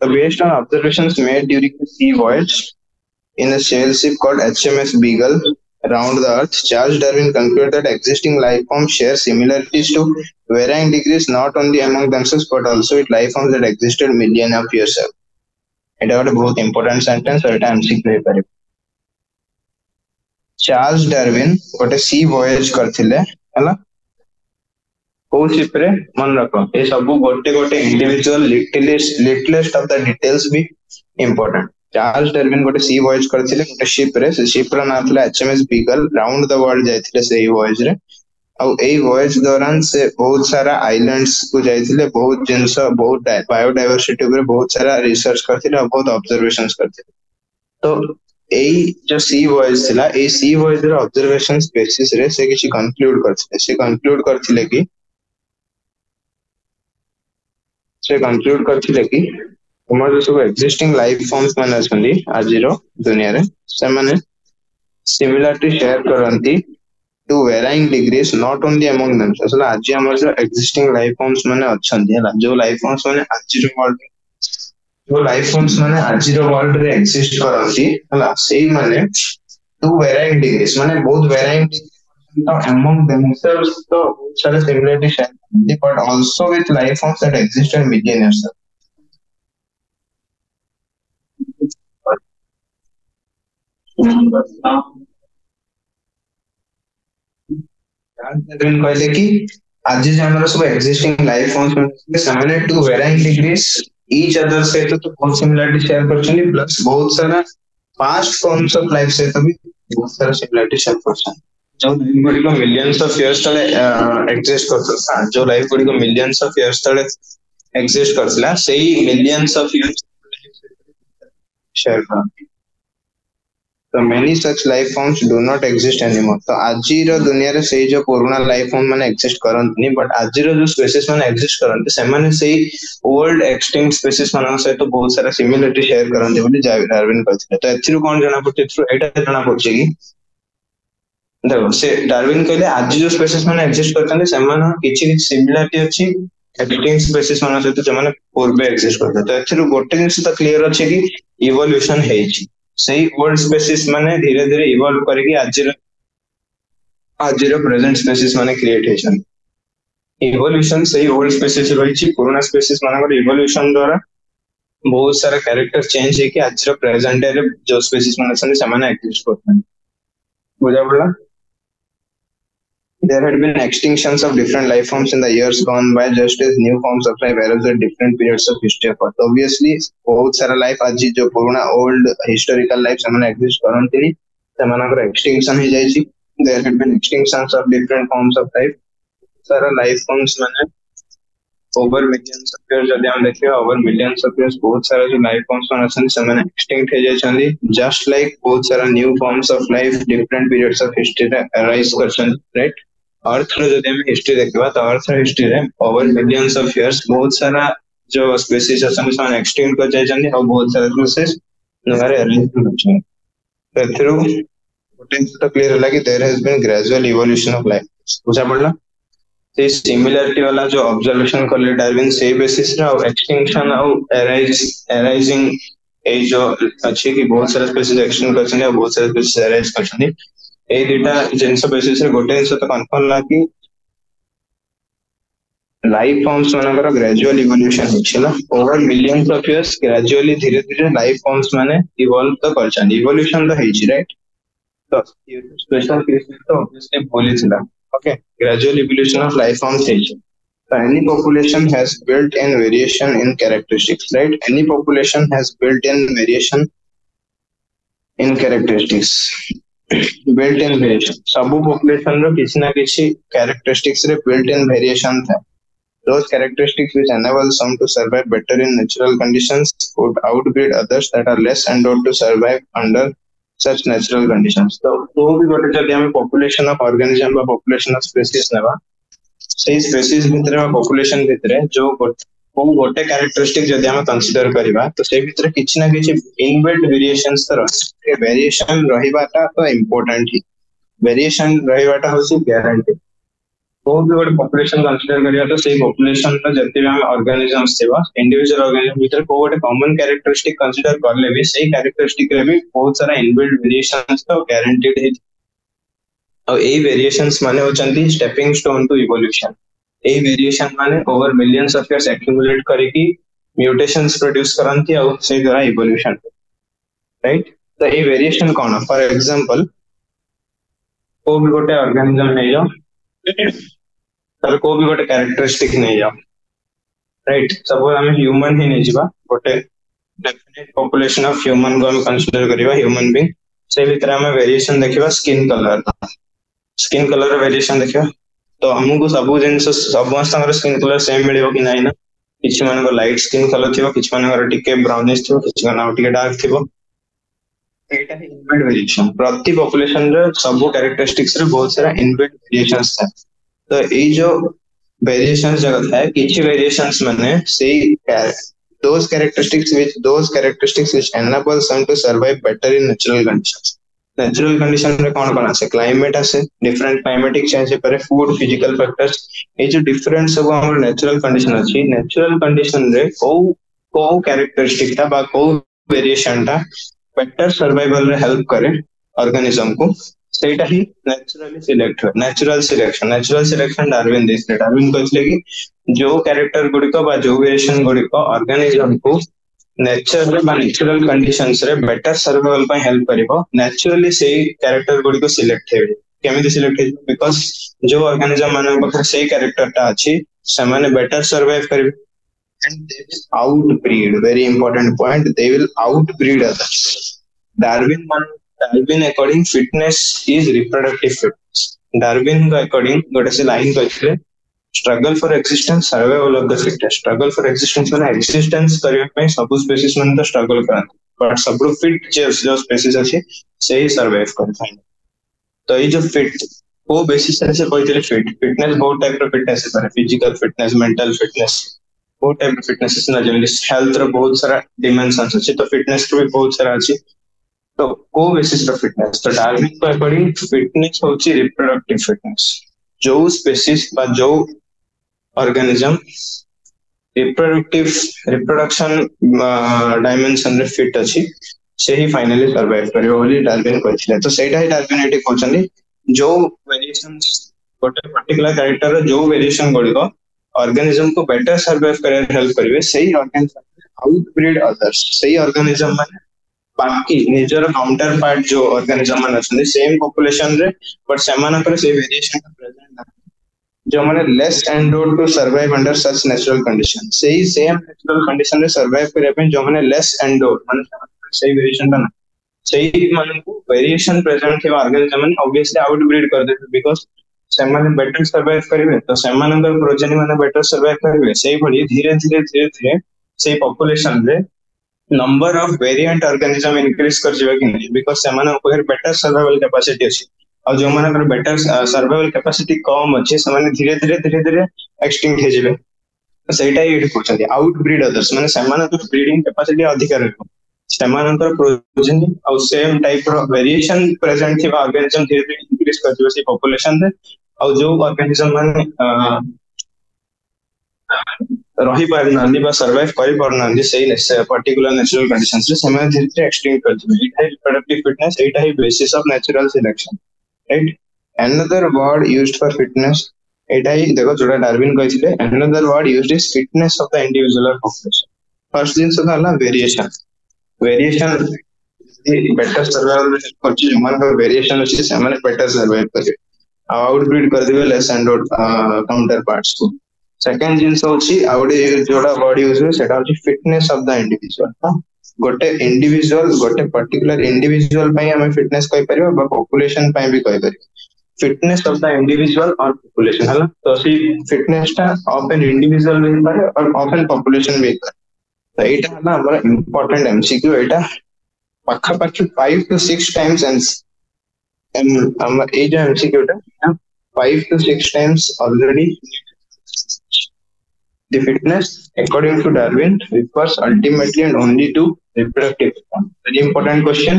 [SPEAKER 1] ତ based on observations made during the sea voyage in a sail ship called HMS Beagle Around the Earth, Charles Darwin concluded that existing life forms share similarities to varying degrees not only among themselves but also with life forms that existed millions of years ago. এটা ଗୋଟେ ବହୁତ ଇମ୍ପୋର୍ଟାଣ୍ଟ ସେଣ୍ଟେନ୍ସ ଏଇଟା ଏମସିକ୍ୟୁ ହେଇପାରିବ ଚାର୍ଲସ ଡାରୱିନ ଗୋଟେ ସି ଭୋୟେଜ କରିଥିଲେ ହେଲା କୋଉ ସିପ ରେ ମନେ ରଖ ଏ ସବୁ ଗୋଟେ ଗୋଟେ individual littlest littlest of the details be important Charles Darwin ଗୋଟେ ସି ଭୋୟେଜ କରିଥିଲେ ଗୋଟେ ସିପ ରେ ସେ ସିପ ର ନାଁ ଥିଲା HMS Beagle round the world ଯାଇଥିଲେ ସେଇ ଭୋୟେଜ ରେ ଆଉ ଏଇ ଭଏଜ ଦୌରାନ ସେ ବହୁତ ସାରା ଆଇଲ୍ୟାଣ୍ଡସ କୁ ଯାଇଥିଲେ ବହୁତ ଜିନିଷ ବହୁତ ବାୟୋଡାଇଭରସିଟି ଉପରେ ବହୁତ ସାରା ରିସର୍ଚ୍ଚ କରିଥିଲେ ଆଉ ବହୁତ ଅବଜରଭେସନ କରିଥିଲେ ତ ଏଇ ଯୋଉ ସି ଭଏଜ ଥିଲା ଏଇ ସି ଭଏଜ ର ଅବଜରଭେସନ ବେସିସ ରେ ସେ କିଛି କନକ୍ଲୁଡ କରିଥିଲେ ସେ କନକ୍ଲୁଡ କରିଥିଲେ କି ସେ କନକ୍ଲୁଡ କରିଥିଲେ କି ତୁମର ଯୋଉ ସବୁ ଏକ୍ଜିଷ୍ଟିଂ ଲାଇଫ ଫର୍ମସ ମାନେ ଅଛନ୍ତି ଆଜିର ଦୁନିଆରେ ସେମାନେ ସିମିଲାରିଟି ସେୟାର କରନ୍ତି to varying degrees not only among themselves ହେଲା ଆଜି ଆମର ଯୋଉ existing life forms ମାନେ ଅଛନ୍ତି ହେଲା ଯୋଉ life forms ମାନେ ଆଜିର world ଯୋଉ life forms ମାନେ ଆଜିର world ରେ exist କରନ୍ତି ହେଲା ସେଇମାନେ to varying degrees ମାନେ ବହୁତ varying degrees among themselves ତ ବହୁତ ସାରା similarity share କରନ୍ତି but also with life forms that existed million years ago Thank you. ଗ୍ରାଇନ୍ କହିଲେ କି ଆଜି ଯେ ଆମର ସବୁ ଏକ୍ସିଷ୍ଟିଂ ଲାଇଫ ଫର୍ମସ୍ ମାନେ ସେମାନେ to varying degrees each other ସହିତ ତ ବହୁତ ସିମିଲାରିଟି ସେୟାର କରୁଛନ୍ତି ପ୍ଲସ୍ ବହୁତ ସାରା ପାଷ୍ଟ ଫର୍ମସ୍ ଅଫ ଲାଇଫ ସହିତ ବି ବହୁତ ସାରା ସିମିଲାରିଟି ସେୟାର କରୁଛନ୍ତି ଯୋଉ ଲାଇଫ ଗୁଡିକ ମିଲିୟନ୍ସ ଅଫ ଇୟର୍ସ ତଳେ ଏକ୍ଜିଷ୍ଟ କରୁଥିଲା ଯୋଉ ଲାଇଫ ଗୁଡିକ ମିଲିୟନ୍ସ ଅଫ ଇୟର୍ସ ତଳେ ଏକ୍ଜିଷ୍ଟ କରୁଥିଲା ସେଇ ମିଲିୟନ୍ସ ଅଫ ଇୟର୍ସ ସେୟାର କରନ୍ତି ତ many such life forms do not exist anymore ତ ଆଜିର ଦୁନିଆରେ ସେଇ ଯୋଉ ପୁରୁଣା life form ମାନେ exist କରନ୍ତିନି but ଆଜିର ଯୋଉ species ମାନେ exist କରନ୍ତି ସେମାନେ ସେଇ old extinct species ମାନଙ୍କ ସହିତ ବହୁତ ସାରା similarity share କରନ୍ତି ବୋଲି ଡାରୱିନ କହିଥିଲେ ତ ଏଥିରୁ କଣ ଜଣାପଡୁଛି ଏଥିରୁ ଏଇଟା ଜଣାପଡୁଛି କି ଦେଖ ସେ ଡାରୱିନ କହିଲେ ଆଜି ଯୋଉ ସ୍ପେସିସ୍ ମାନେ ଏକ୍ଜିଷ୍ଟ କରିଛନ୍ତି ସେମାନଙ୍କ କିଛି କିଛି ସିମିଲାରିଟି ଅଛି ଏକ୍ସଟିଙ୍ଗ ସ୍ପେସିସ୍ ମାନଙ୍କ ସହିତ ସେମାନେ ପୂର୍ବେ ଏକ୍ଜିଷ୍ଟ କରିଥିଲେ ତ ଏଥିରୁ ଗୋଟେ ଜିନିଷ ତ କ୍ଲିଅର ଅଛି କି ଇଭଲ୍ୟୁସନ ହେଇଛି ସେଇ ଓଲ୍ଡ ସ୍ପେସିସ୍ ମାନେ ଧୀରେ ଧୀରେ ଇଭଲ୍ଭ କରିକି ଆଜିର ଆଜିର ପ୍ରେଜେଣ୍ଟ ସ୍ପେସିସ୍ ମାନେ କ୍ରିଏଟ୍ ହେଇଛନ୍ତି ଇଭଲ୍ୟୁସନ ସେଇ ଓଲ୍ଡ ସ୍ପେସିସ୍ ରହିଛି ପୁରୁଣା ସ୍ପେସିସ୍ ମାନଙ୍କର ଇଭଲ୍ୟୁସନ ଦ୍ୱାରା ବହୁତ ସାରା କ୍ୟାରେକ୍ଟର ଚେଞ୍ଜ ହେଇକି ଆଜିର ପ୍ରେଜେଣ୍ଟ ଡେରେ ଯୋଉ ସ୍ପେସିସ୍ ମାନେ ଅଛନ୍ତି ସେମାନେ ଏକ୍ଜିଷ୍ଟ କରୁଛନ୍ତି ବୁଝା ପଡ଼ିଲା there had been extinctions of different life forms in the years gone by, just as new forms of life arose at different periods of history occurred. Obviously, बहुत सारा life आज जो पुराना old historical life ସେମାନେ exist କରନ୍ତିନି ସେମାନଙ୍କର extinction ହେଇଯାଇଛି. There had been extinctions of different forms of life. सारा life forms माने over millions of years ଯଦି ଆମେ ଦେଖିବା over millions of years both सारा जो life forms ମାନ ଅଛନ୍ତି ସେମାନେ extinct ହେଇଯାଇଛନ୍ତି. Just like बहुत सारा new forms of life different periods of history ରେ arise କରିଛନ୍ତି, right? अर्थ अर्थನ ಜೊತೆ हिस्ट्री देखबा त अर्थ हिस्ट्री रे ओवर मिलियंस ऑफ इयर्स बहुत सारा जो स्पीशीज असन सन एक्सटिंक्ट कर जाइछन और बहुत सारा स्पीशीज स्पीसीज हमारे अर्ली होछन एथरो पोटेंस तो क्लियर होला कि there has been gradual evolution of life बुझा पड़ला से सिमिलरिटी वाला जो ऑब्जर्वेशन करले डार्विन से बेसिस रे और एक्सटिंक्शन और अराइज अराइजिंग ए जो अच्छे की बहुत सारा स्पीशीज एक्सटिंक्ट कर और बहुत सारा स्पीसीज अराइज करछन ଏଇ ଦୁଇଟା ଜିନିଷ ବେସିସରେ ଗୋଟେ ଜିନିଷ ତ କନଫର୍ମ ନା କି ଲାଇଫ ଫର୍ମସ ମାନଙ୍କର ଗ୍ରାଜୁଆଲ ଇଭଲ୍ୟୁସନ ହେଇଛି ନା over millions of years gradually ଧୀରେ ଧୀରେ ଲାଇଫ ଫର୍ମସ ମାନେ ଇଭଲ୍ଭ ତ କରିଛନ୍ତି ଇଭଲ୍ୟୁସନ ତ ହେଇଛି ରାଇଟ ତ ସ୍ପେଶାଲ କେସ୍ ତ ଅବଭିୟସଲି ଭୁଲ ଥିଲା okay gradual evolution of life forms ହେଇଛି So any population has built-in variation in characteristics, right? Any population has built-in variation in characteristics. Built in variation सब पॉपुलेशन रो किसी ना किसी कैरेक्टरिस्टिक्स रे बिल्ट इन वेरिएशन था those characteristics which enable some to survive better in natural conditions would outbreed others that are less and to survive under such natural conditions तो तो भी गोटे जदी हम पॉपुलेशन ऑफ ऑर्गेनिज्म बा पॉपुलेशन ऑफ स्पीशीज नेवा सही स्पीशीज भीतर बा पॉपुलेशन भीतर जो କୋଉ ଗୋଟେ କ୍ୟାରେକ୍ଟରିଷ୍ଟିକ ଯଦି ଆମେ କନସିଡର କରିବା ତ ସେଇ ଭିତରେ କିଛି ନା କିଛି ଇନବିଲ୍ଡ ଭେରିଏସନ୍ସ ତ ରହିଛି ଭେରିଏସନ ରହିବାଟା ତ ଇମ୍ପୋର୍ଟାଣ୍ଟ ହିଁ ଭେରିଏସନ ରହିବାଟା ହଉଛି ଗ୍ୟାରେଣ୍ଟି କୋଉ ବି ଗୋଟେ ପପୁଲେସନ କନସିଡର କରିବା ତ ସେଇ ପପୁଲେସନର ଯେତେ ବି ଆମେ ଅର୍ଗାନିଜମ୍ସ ଥିବା ଇଣ୍ଡିଭିଜୁଆଲ ଅର୍ଗାନିଜମ ଭିତରେ କୋଉ ଗୋଟେ କମନ କ୍ୟାରେକ୍ଟରିଷ୍ଟିକ କନସିଡର କଲେ ବି ସେଇ କ୍ୟାରେକ୍ଟରିଷ୍ଟିକରେ ବି ବହୁତ ସାରା ଇନବିଲ୍ଡ ଭେରିଏସନ୍ସ ତ ଗ୍ୟାରେଣ୍ଟିଡ ହେଇଛି ଆଉ ଏଇ ଭେରିଏସନ୍ସ ମାନେ ହଉଛନ୍ତି ଷ୍ଟେପିଂ ଷ୍ଟୋନ ଟୁ ଇଭଲ୍ୟୁସନ એ વેરિએશન માને over millions of years accumulate કરી કે म्यूटेशंस प्रोड्यूस करन थी और से जरा इवोल्यूशन राइट तो ए वेरिएशन कौन फॉर एग्जांपल को भी गोटे ऑर्गेनिजम नै जाओ तर को भी गोटे कैरेक्टरिस्टिक नै जाओ राइट सपोज हम ह्यूमन ही नै जीवा गोटे डेफिनेट पॉपुलेशन ऑफ ह्यूमन को हम कंसीडर करबा ह्यूमन बीइंग से भीतर हम वेरिएशन देखिबा skin colour skin colour variation देखिबा तो हमको सब जिन समस्त स्किन कलर सेम मिले कि ना ना लाइट स्किन कलर थी कि मान थी कि डार्क थी प्रति पॉपुलेशन सब कैरेक्टरिस्टिक्स बहुत सारा इनबिल्ड वेरिएशंस था तो ये जो वेरिएशंस जगह था किछ वेरिएशंस माने से characteristics which those characteristics which enable some to survive better in natural conditions natural condition में कौन कौन से क्लाइमेट आसे डिफरेंट क्लाइमेटिक चेंज पर फूड फिजिकल फैक्टर्स ये जो डिफरेंट सब हमर नेचुरल कंडीशन अछि नेचुरल कंडीशन रे को को कैरेक्टरिस्टिक ता बा को वेरिएशन ता बेटर सर्वाइवल रे हेल्प करे ऑर्गेनिज्म को ସେଇଟା ହିଁ ନ୍ୟାଚୁରାଲି ସିଲେକ୍ଟ ହୁଏ natural selection natural selection Darwin ଦେଇଥିଲେ ଡାରୱିନ କହିଥିଲେ କି ଯୋଉ କ୍ୟାରେକ୍ଟର ଗୁଡିକ ବା ଯୋଉ ଭେରିଏସନ ನ್ಯಾಚುರಲ್ ನ್ಯಾಚುರಲ್ ಕಂಡೀಷನ್ಸ್ ರೆ ಬೆಟರ್ ಸರ್ವೈವಲ್ ପାଇଁ ହେଲ୍ପ କରିବ ନ୍ୟାଚୁରାଲି ସେଇ କ୍ୟାରେକ୍ଟର ଗୁଡ଼ିକୁ ସିଲେକ୍ଟ ହେବେ କେମିତି ସିଲେକ୍ଟ ହେଇଯିବ ବିକଜ ଯୋଉ ଅର୍ଗାନିଜମ ମାନଙ୍କ ପାଖରେ ସେଇ କ୍ୟାରେକ୍ଟରଟା ଅଛି ସେମାନେ ବେଟର ସର୍ଭାଇଭ କରିବେ and they will outbreed very important point they will outbreed others darwin darwin according fitness is reproductive fitness darwin according ଗୋଟେ ସେ ଲାଇନ କହିଥିଲେ struggle for existence highway all of the fittest struggle for existence ମାନେ ଏକ୍ସିଷ୍ଟେନ୍ସ କରିବା ପାଇଁ ସବୁ ସ୍ପେସିସ୍ ମାନେ ତ ଷ୍ଟ୍ରଗଲ କରନ୍ତି ବଟ୍ ସବୁଠୁ ଫିଟ୍ ଯୋଉ ସ୍ପେସିସ୍ ଅଛି ସେ ହିଁ ସର୍ଭାଇଭ କରିଥାନ୍ତି ତ ଏଇ ଯୋଉ ଫିଟ୍ କୋଉ ବେସିସରେ ସେ କହିଥିଲେ ଫିଟ୍ ଫିଟନେସ୍ ବହୁତ ଟାଇପ୍ର ଫିଟନେସ୍ ହେଇପାରେ ଫିଜିକାଲ ଫିଟନେସ୍ ମେଣ୍ଟାଲ ଫିଟନେସ୍ ବହୁତ ଟାଇପ୍ର ଫିଟନେସ୍ ଅଛି ନା ଯେମିତି ହେଲ୍ଥର ବହୁତ ସାରା ଡିମେନ୍ସନ୍ସ ଅଛି ତ ଫିଟନେସ୍ର ବି ବହୁତ ସାରା ଅଛି ତ କୋଉ ବେସିସର ଫିଟନେସ୍ ତ ଡାର୍ବିଙ୍କ ଏପରି ଫିଟନେସ୍ ହଉଛି ରିପ୍ରଡକ୍ଟିଭ ଫିଟନେସ୍ ଯୋଉ ସ୍ପେସିସ୍ ବା ଯୋଉ organism reproductive reproduction uh, dimension re fit achi se hi finally survive କରିବ ବୋଲି ଡାରୱିନ କହିଥିଲେ ତ ସେଇଟା ହିଁ ଡାରୱିନ ଏଠି କହୁଛନ୍ତି jo variations gote particular character ର ଯୋଉ variation ଗୁଡିକ organism କୁ better survive କରିବାରେ help କରିବେ ସେଇ organism outbreed others ସେଇ organism बाकी निजर काउंटर पार्ट जो ऑर्गेनिज्म ଅର୍ଗାନିଜମ ମାନେ सेम पॉपुलेशन रे बट ବଟ ସେମାନଙ୍କର से वेरिएशन प्रेजेंट ना Germany less endowed to survive under such natural conditions. सही same natural condition में survive करे अपन Germany less endowed मतलब सही variation था ना सही मतलब को variation present थे organism ने obviously outbreed कर देते because ସେମାନେ better survive କରିବେ ତ ସେମାନଙ୍କର progeny ମାନେ better survive କରିବେ ସେଇଭଳି ଧୀରେ ଧୀରେ ଧୀରେ ଧୀରେ ସେଇ population ରେ number of variant organism increase କରିଯିବ କି ନାହିଁ because ସେମାନଙ୍କ ପାଖରେ better survival capacity ଅଛି ᱟᱡᱚᱢᱟᱱᱟ ᱨᱮ ᱵᱮᱴᱟᱨ ᱥᱟᱨᱵᱟᱭᱵᱟᱞ ᱠᱮᱯᱮᱥᱤᱴᱤ ᱠᱚᱢ ᱟᱪᱷᱮ ᱥᱟᱢᱟᱱᱮ ધીરે ધીરે ધીરે ધીરે ᱮᱠᱥᱴᱤᱝᱜᱮᱡᱤᱵᱮ ᱥᱮ ᱴᱟᱭᱤ ᱤᱴ ᱠᱚᱪᱷᱟ ᱟᱩᱴᱵᱨᱤಡ್ ᱟᱫᱟᱥ ᱢᱟᱱᱮ ᱥᱟᱢᱟᱱᱮ ᱛᱚ ᱯᱨᱤᱯᱨᱤᱰᱤᱝ ᱠᱮᱯᱮᱥᱤᱴᱤ ᱟᱹᱫᱷᱤᱠᱟᱨ ᱨᱮ ᱛᱚ ᱥᱟᱢᱟᱱᱟᱱ ᱠᱚ ᱯᱨᱚᱡᱤᱱᱤ ᱟᱩᱨ ᱥᱮᱢ ᱴᱟᱭᱤᱯ ᱨᱚ ᱵᱮᱨᱤᱭᱮᱥᱚᱱ ᱯᱨᱮᱡᱮᱱᱴ ᱛᱤᱣᱟ ᱚᱨᱜᱟᱱᱤᱡᱚᱢ ᱛᱷᱮᱨᱤ ᱤᱱᱠᱨᱤᱥ ᱠᱟᱛᱮ ᱥᱮ ᱯᱚᱯᱩᱞᱮᱥᱚ right another word used for fitness एटाई देखो जोटा डार्विन कहले another word used is fitness of the individual और पॉपुलेशन फर्स्ट जिंस कहला वेरिएशन वेरिएशन बेटर सर्वाइवल करछि जो मान का वेरिएशन अछि से माने बेटर सर्वाइव करबे आउटब्रीड कर देबे लेस एंड काउंटर पार्ट्स को सेकंड जिंस होछि आउट जोटा वर्ड यूज होय सेटा होछि फिटनेस ऑफ द इंडिविजुअल ଗୋଟେ ଇଣ୍ଡିଭିଜୁଆଲ ଗୋଟେ ପର୍ଟିକୁଲାର ଇଣ୍ଡିଭିଜୁଆଲ ପାଇଁ ଆମେ ଫିଟନେସ କହିପାରିବା ବା ପପୁଲେସନ ପାଇଁ ବି କହିପାରିବା fitness of the individual or population ହେଲା ତ ସେଇ ଫିଟନେସ ଟା ଅଫ ଏନ୍ ଇଣ୍ଡିଭିଜୁଆଲ ବି ହେଇପାରେ ଅଫ ଏନ୍ ପପୁଲେସନ ବି ହେଇପାରେ ତ ଏଇଟା ହେଲା ଆମର ଇମ୍ପୋର୍ଟାଣ୍ଟ ଏମସିକ୍ୟୁ ଏଇଟା ପାଖାପାଖି ଫାଇଭ ଟୁ ସିକ୍ସ ଟାଇମ୍ସ ଆମର ଏଇ ଯୋଉ ଏମସିକ୍ୟୁଟା five two six times already The fitness, according to Darwin, refers ultimately and only to reproductive Very important question.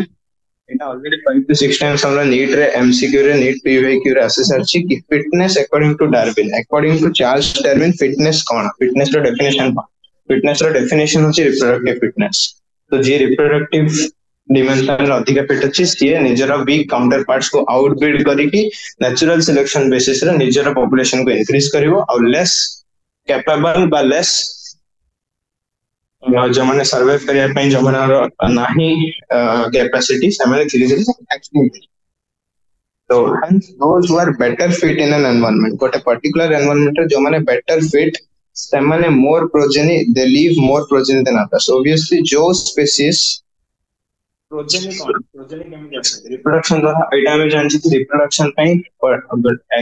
[SPEAKER 1] बेटा already five two six times हम लोग नीट रे एमसीक्यू रे नीट पीवाईक्यू रे ऐसे सर्च की fitness according to Darwin according to Charles Darwin fitness कौन फिटनेस रो डेफिनेशन कौन फिटनेस रो डेफिनेशन होची रिप्रोडक्टिव फिटनेस तो जे रिप्रोडक्टिव डिमेंशन रे अधिक फिट अच्छी सिए निजर वीक काउंटर पार्ट्स को आउटबीट करिकी नेचुरल सिलेक्शन बेसिस रे निजर पॉपुलेशन को इंक्रीज करिवो और लेस કેપેબલ বা લેસ જેમને સર્વે କରିବା ପାଇଁ જેମାନର ନାହିଁ કેપેસિટી ସେମାନେ ધીરે ધીરે explain So hence those who are better fit in an environment, got a particular environment जो better fit ସେମାନେ more progeny they leave more progeny than others. So obviously जो species progeny कौन progeny केମିତି ଆସନ୍ତି reproduction ଦ୍ୱାରା ଏଇଟା ଆମେ ଜାଣିଛୁ reproduction ପାଇଁ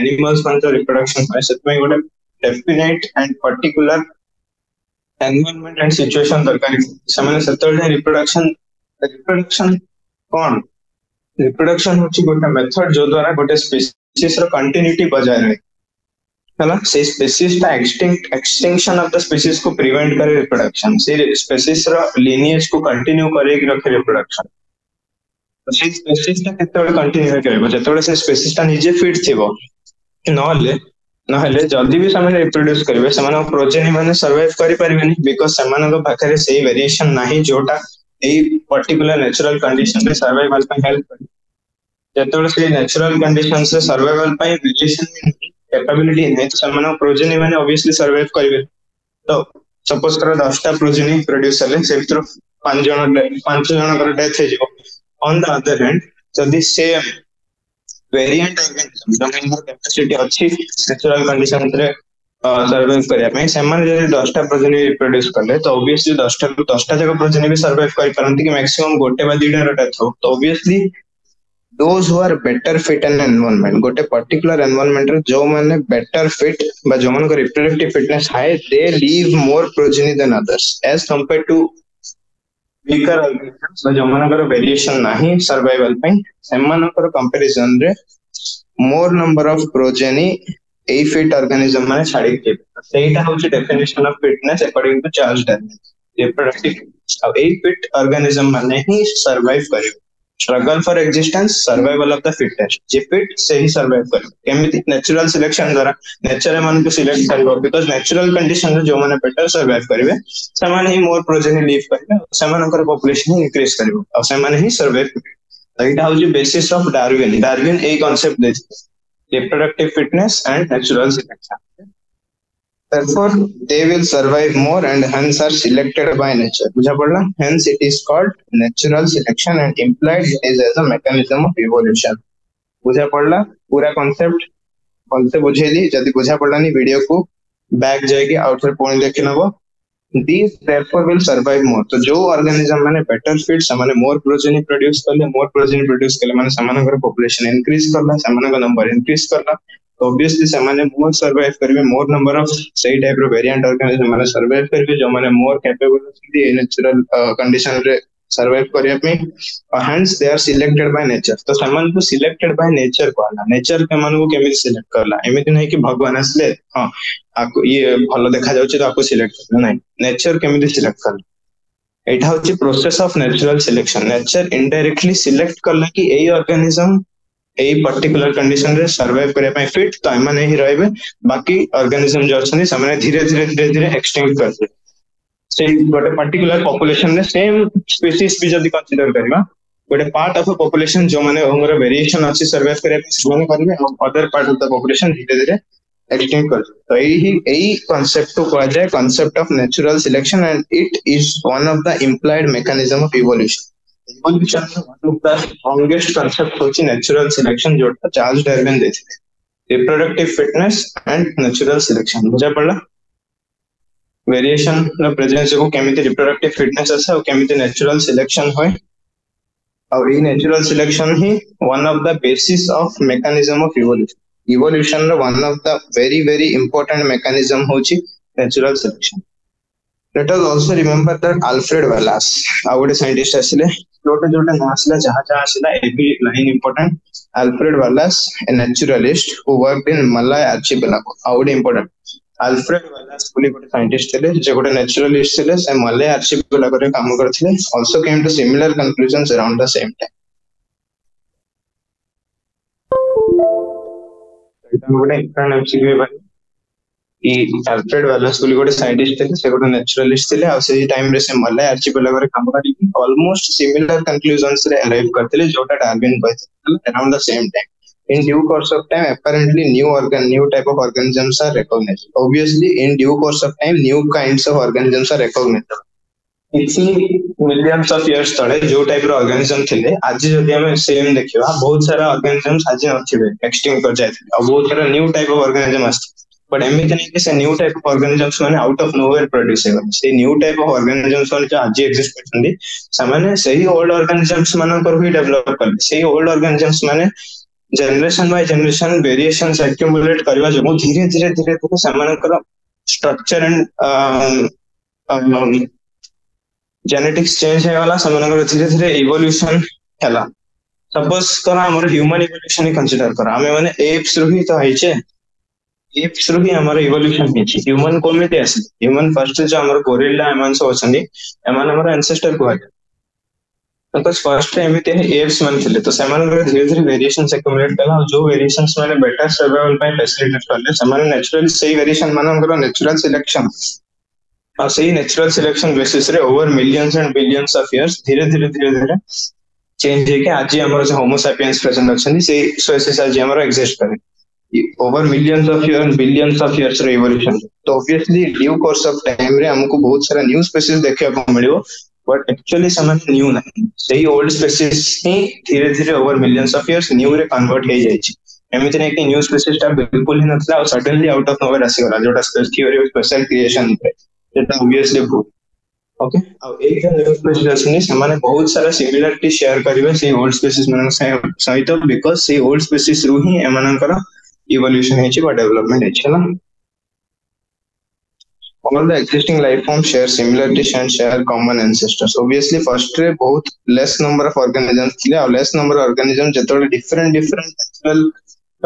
[SPEAKER 1] animals ମାନେ reproduction ପାଇଁ ସେଥିପାଇଁ ଗୋଟେ definite and particular environment and situation organic ସେମାନେ ସେତେବେଳେ reproduction reproduction କ'ଣ reproduction ହେଉଛି ଗୋଟେ method ଯୋଉ ଦ୍ୱାରା ଗୋଟେ species ର continuity ବଜାୟ ରହେ ହେଲା ସେଇ species ଟା extinct extinction of the species କୁ prevent କରେ reproduction ସେଇ species ର lineage କୁ continue କରେଇକି ରଖେ reproduction ସେଇ species ଟା କେତେବେଳେ continue କରିବ ଯେତେବେଳେ ସେ species ଟା ନିଜେ fit ଥିବ ନହେଲେ ନହେଲେ ଯଦି ବି ସେମାନେ ରିପ୍ରଡ୍ୟୁସ୍ କରିବେ ସେମାନଙ୍କ ପ୍ରୋଜେନି ମାନେ ସର୍ଭାଇଭ୍ କରିପାରିବେନି ବିକଜ ସେମାନଙ୍କ ପାଖରେ ସେଇ ଭେରିଏସନ୍ ନାହିଁ ଯୋଉଟା ଏଇ ପର୍ଟିକୁଲାର ନ୍ୟାଚୁରାଲ କଣ୍ଡିସନରେ ସର୍ଭାଇଭାଲ ପାଇଁ ହେଲ୍ପ କରେ ଯେତେବେଳେ ସେଇ ନ୍ୟାଚୁରାଲ କଣ୍ଡିସନ୍ସରେ ସର୍ଭାଇଭାଲ ପାଇଁ ଭେରିଏସନ୍ କେପାବିଲିଟି ନାହିଁ ତ ସେମାନଙ୍କ ପ୍ରୋଜେନି ମାନେ ଅବଭିୟସଲି ସର୍ଭାଇଭ୍ କରିବେ ତ ସପୋଜ କର ଦଶଟା ପ୍ରୋଜେନି ପ୍ରଡ୍ୟୁସ୍ ହେଲେ ସେ ଭିତରୁ ପାଞ୍ଚ ଜଣ ପାଞ୍ଚ ଜଣଙ୍କର ଡେଥ୍ ହେଇଯିବ ଅନ୍ ଦ ଅଦର ହ୍ୟାଣ୍ଡ ଯଦି same variant organism dominant capacity ଅଛି natural condition ରେ survive କରିବା ପାଇଁ ସେମାନେ ଯଦି ଦଶଟା ପ୍ରଜନୀ reproduce କଲେ ତ obviously ଦଶଟା ରୁ ଦଶଟା ଯାକ ପ୍ରଜନୀ ବି survive କରିପାରନ୍ତି କି maximum ଗୋଟେ ବା ଦିଟା ର death ହଉ ତ obviously those who are better fit in environment ଗୋଟେ particular environment ରେ ଯୋଉମାନେ better fit ବା ଯୋଉମାନଙ୍କ reproductive fitness high they leave more progeny than others as compared to ಬೇಕರ್ ಅಲ್ಗಾರಿದಮ್ಸ್ ನಮ್ಮನಗರ ವೇರಿಯೇಷನ್ ನಾಹಿ ಸರ್ವೈವಲ್ ಪೈ ସେମାନଙ୍କର କମ୍ପାରିଜନ୍ ରେ ମୋର ନମ୍ବର ଅଫ ପ୍ରୋଜେନି ଏଇ ଫିଟ୍ ଅର୍ଗାନିଜମ୍ ମାନେ ଛାଡିକି ଥିବେ ସେଇଟା ହଉଛି definition of fitness according to Charles Darwin reproductive ଆଉ ଏଇ ଫିଟ୍ ଅର୍ଗାନିଜମ୍ ମାନେ ହିଁ ସର୍ଭାଇଭ କରିବେ struggle for existence survival of the fittest J fit से ही सर्वाइव करे एमती नेचुरल सिलेक्शन द्वारा नेचर ମାନଙ୍କୁ सिलेक्ट କରିବ ବିକଜ ନ୍ୟାଚୁରାଲ କଣ୍ଡିସନ ରେ ଯୋଉମାନେ ବେଟର ସର୍ଭାଇଭ କରିବେ ସେମାନେ ହିଁ ମୋର ପ୍ରୋଜେନି ଲିଭ୍ କରିବେ ସେମାନଙ୍କର ପପୁଲେସନ ହିଁ ଇନକ୍ରିଜ କରିବ ଆଉ ସେମାନେ ହିଁ ସର୍ଭାଇଭ କରିବେ ତ ଏଇଟା ହଉଛି ବେସିସ୍ ଅଫ ଡାର୍ୱିନ୍ ଡାର୍ୱିନ୍ ଏଇ କନସେପ୍ଟ ଦେଇଥିଲେ reproductive fitness and natural selection therefore they will survive more and hence are selected by nature bujha padla hence it is called natural selection and implied it is as a mechanism of evolution बुझा पड़ला पूरा कॉन्सेप्ट भल से बुझेली जदि बुझा पड़लानी वीडियो को बैक जाके आउट से पुणी देखि नबो these therefore will survive more to jo organism mane better fit samane more progeny produce karle more progeny produce करले माने समानकर population increase करला समानकर number increase karla तो ऑब्वियसली से मैंने मोर सर्वाइव करके मोर नंबर ऑफ सही टाइप रो वेरिएंट और कने मैंने सर्वाइव करके जो मैंने मोर कैपेबल असली नेचुरल कंडीशन रे सर्वाइव करिया पे और hence they are selected by nature तो समान को सिलेक्टेड बाय नेचर को कहला नेचर के मान को केमिति सिलेक्ट करला एमे नहीं कि भगवान असले हां आपको ये भलो देखा जाउची तो आपको सिलेक्ट करना नहीं नेचर केमिति सिलेक्ट करला एटा होची process of natural selection nature indirectly select करला कि एई ऑर्गेनिज्म ଏଇ ପର୍ଟିକୁଲାର କଣ୍ଡିସନରେ ସର୍ଭାଇଭ କରିବା ପାଇଁ ଫିଟ୍ ତ ଏମାନେ ହିଁ ରହିବେ ବାକି ଅର୍ଗାନିଜମ ଯୋଉ ଅଛନ୍ତି ସେମାନେ ଧୀରେ ଧୀରେ ଧୀରେ ଧୀରେ ଏକ୍ସଟିଙ୍ଗ କରିବେ ସେଇ ଗୋଟେ ପର୍ଟିକୁଲାର ପପୁଲେସନରେ ସେମ୍ ସ୍ପେସିସ୍ ବି ଯଦି କନସିଡର କରିବା ଗୋଟେ ପାର୍ଟ ଅଫ ପପୁଲେସନ ଯୋଉମାନେ ଓମର ଭେରିଏସନ ଅଛି ସର୍ଭାଇଭ କରିବା ପାଇଁ ସେମାନେ କରିବେ ଆଉ other part of the population ଧୀରେ ଧୀରେ ଏକ୍ସଟିଙ୍ଗ କରିବେ ତ ଏଇ ଏଇ କନସେପ୍ଟକୁ କୁହାଯାଏ concept of natural selection and it is one of the implied mechanism of evolution human which are one of the strongest concepts which natural selection जो था चार्ल्स डार्विन दे थे reproductive fitness and natural selection बुझा पड़ा વેરિએશન ના પ્રેઝન્સ જો કેમિતિ રિપ્રોડક્ટિવ ફિટનેસ હશે ઓ કેમિતિ નેચરલ સિલેક્શન હોય और ये natural selection he one of the basis of mechanism of evolution evolution row one of the very very important mechanism होची natural selection let us also छोटे छोटे मसले जहाँ जहाँ से every line important Alfred Wallace a naturalist who worked in Malay Archipelago ଆଉ ଗୋଟେ ଇମ୍ପୋର୍ଟାଣ୍ଟ ଆଲଫ୍ରେଡ ୱାଲାସ ବୋଲି ଗୋଟେ ସାଇଣ୍ଟିଷ୍ଟ ଥିଲେ ଯେ ଗୋଟେ ନ୍ୟାଚୁରାଲିଷ୍ଟ ଥିଲେ ସେ ମଲାୟ ଆର୍ଚିପେଲାଗୋରେ କାମ କରିଥିଲେ also came to similar conclusions around the same time ଏଇଟା ଗୋଟେ ଇମ୍ପୋର୍ଟାଣ୍ଟ ଏମସିକ୍ୟୁ ଭାଇ ಈ ಆಲ್ಫ್ರೆಡ್ ವೆಲ್ಲಸ್ ବୋଲି ଗୋଟେ ସାଇଣ୍ଟିଷ୍ଟ ଥିଲେ ସେ ଗୋଟେ ନ୍ୟାଚୁରାଲିଷ୍ଟ ଥିଲେ ଆଉ ସେଇ ଟାଇମରେ ସେ ମଲାୟ ଆର୍ଚିପେଲାଗୋରେ କାମ କରିକି ଅଲମୋଷ୍ଟ ସିମିଲାର କନକ୍ଲୁଜନ୍ସ ରେ ଆରାଇଭ୍ କରିଥିଲେ ଯୋଉଟା ଡାର୍ବିନ୍ କହିଥିଲେ around the same time in due course of time apparently new organ new type of organisms are recognized obviously in due course of time new kinds of organisms are recognized କିଛି millions of years ତଳେ ଯୋଉ type ର organism ଥିଲେ ଆଜି ଯଦି ଆମେ same ଦେଖିବା ବହୁତ ସାରା organisms ଆଜି ନଥିବେ extinct କରି ଯାଇଥିଲେ ଆଉ ବହୁତ ସାରା new type of organism ଆସିଥିଲେ But M. is a new type of organisms అని అవుట్ ఆఫ్ నోవేర్ ప్రొడ్యూస్ అయ్యి న్యూ టైప్ ఆఫ్ organisms గురించి అజ్జి ఎగ్జిస్ట్ అవుతుంది సమానే సెయి ఓల్డ్ ఆర్గానిజమ్స్ మనଙ୍କର ବି ଡେଭଲପ୍ କଲେ ସେଇ ଓଲ୍ଡ ଅର୍ଗାନିଜମ୍ସ ମାନେ generation by generation variations accumulate କରିବା ଯୋଗୁଁ ଧୀରେ ଧୀରେ ଧୀରେ ଧୀରେ ସେମାନଙ୍କର ଷ୍ଟ୍ରକ୍ଚର ଆଣ୍ଡ ଜେନେଟିକ୍ସ ଚେଞ୍ଜ ହେଇଗଲା ସେମାନଙ୍କର ଧୀରେ ଧୀରେ ଇଭଲ୍ୟୁସନ ହେଲା ସପୋଜ କର ଆମର ହ୍ୟୁମାନ ଇଭଲ୍ୟୁସନ କନସିଡର କର ଆମେ ମାନେ ଏପ୍ସ ରୁ ହିଁ ତ ହେଇଛେ ఈ విసురుకి అమర ఇవల్యూషన్ నుంచి హ్యూమన్ కొమ్మిది అసలు హ్యూమన్ ఫస్ట్ నుంచి అమర గొరిల్లా ఎమాన్స్ వచ్చింది ఎమాన్ అమర అన్సెస్టర్ కుహా बिकॉज फर्स्ट टाइम ते एप्स मन थे तो सेमान धीरे धीरे वेरिएशन एक्युमुलेट कला जो वेरिएशन माने बेटर सर्वाइवल पाई फैसिलिटेट करले सेमान नेचुरल सही वेरिएशन माने हमरो नेचुरल सिलेक्शन और सही नेचुरल सिलेक्शन बेसिस रे over millions and billions of years धीरे धीरे धीरे धीरे चेंज होके आज हमरो होमो सैपियंस प्रेजेंट अछि से स्पेसीज आज हमरो एग्जिस्ट करे over millions of years and billions of years evolution तो obviously due course of time रे हमको बहुत सारा new species देखने को मिलियो बट एक्चुअली ସେମାନେ new ନାହିଁ ସେଇ old species ହିଁ ଧୀରେ ଧୀରେ over millions of years new ରେ convert ହେଇଯାଇଛି ଏମିତି ନାହିଁ କି new species ଟା ବିଲକୁଲ ହିଁ ନଥିଲା ଆଉ suddenly out of nowhere ଆସିଗଲା ଯୋଉଟା theory of special creation ରେ ସେଟା obviously ଭୁଲ ओके ଆଉ ଏଇ ଯୋଉ new species ଅଛନ୍ତି ସେମାନେ ବହୁତ ସାରା ସିମିଲାରିଟି ସେୟାର କରିବେ ସେଇ old species ମାନଙ୍କ ସହିତ ବିକଜ ସେଇ old species ରୁ ହିଁ ଏମାନଙ୍କର evolution ହେଇଛି ବା development ହେଇଛି ହେଲା all the existing life forms share similarities and share common ancestors obviously first ରେ both less number of organisms ଥିଲେ ଆଉ less number of organisms ଯେତେବେଳେ different different natural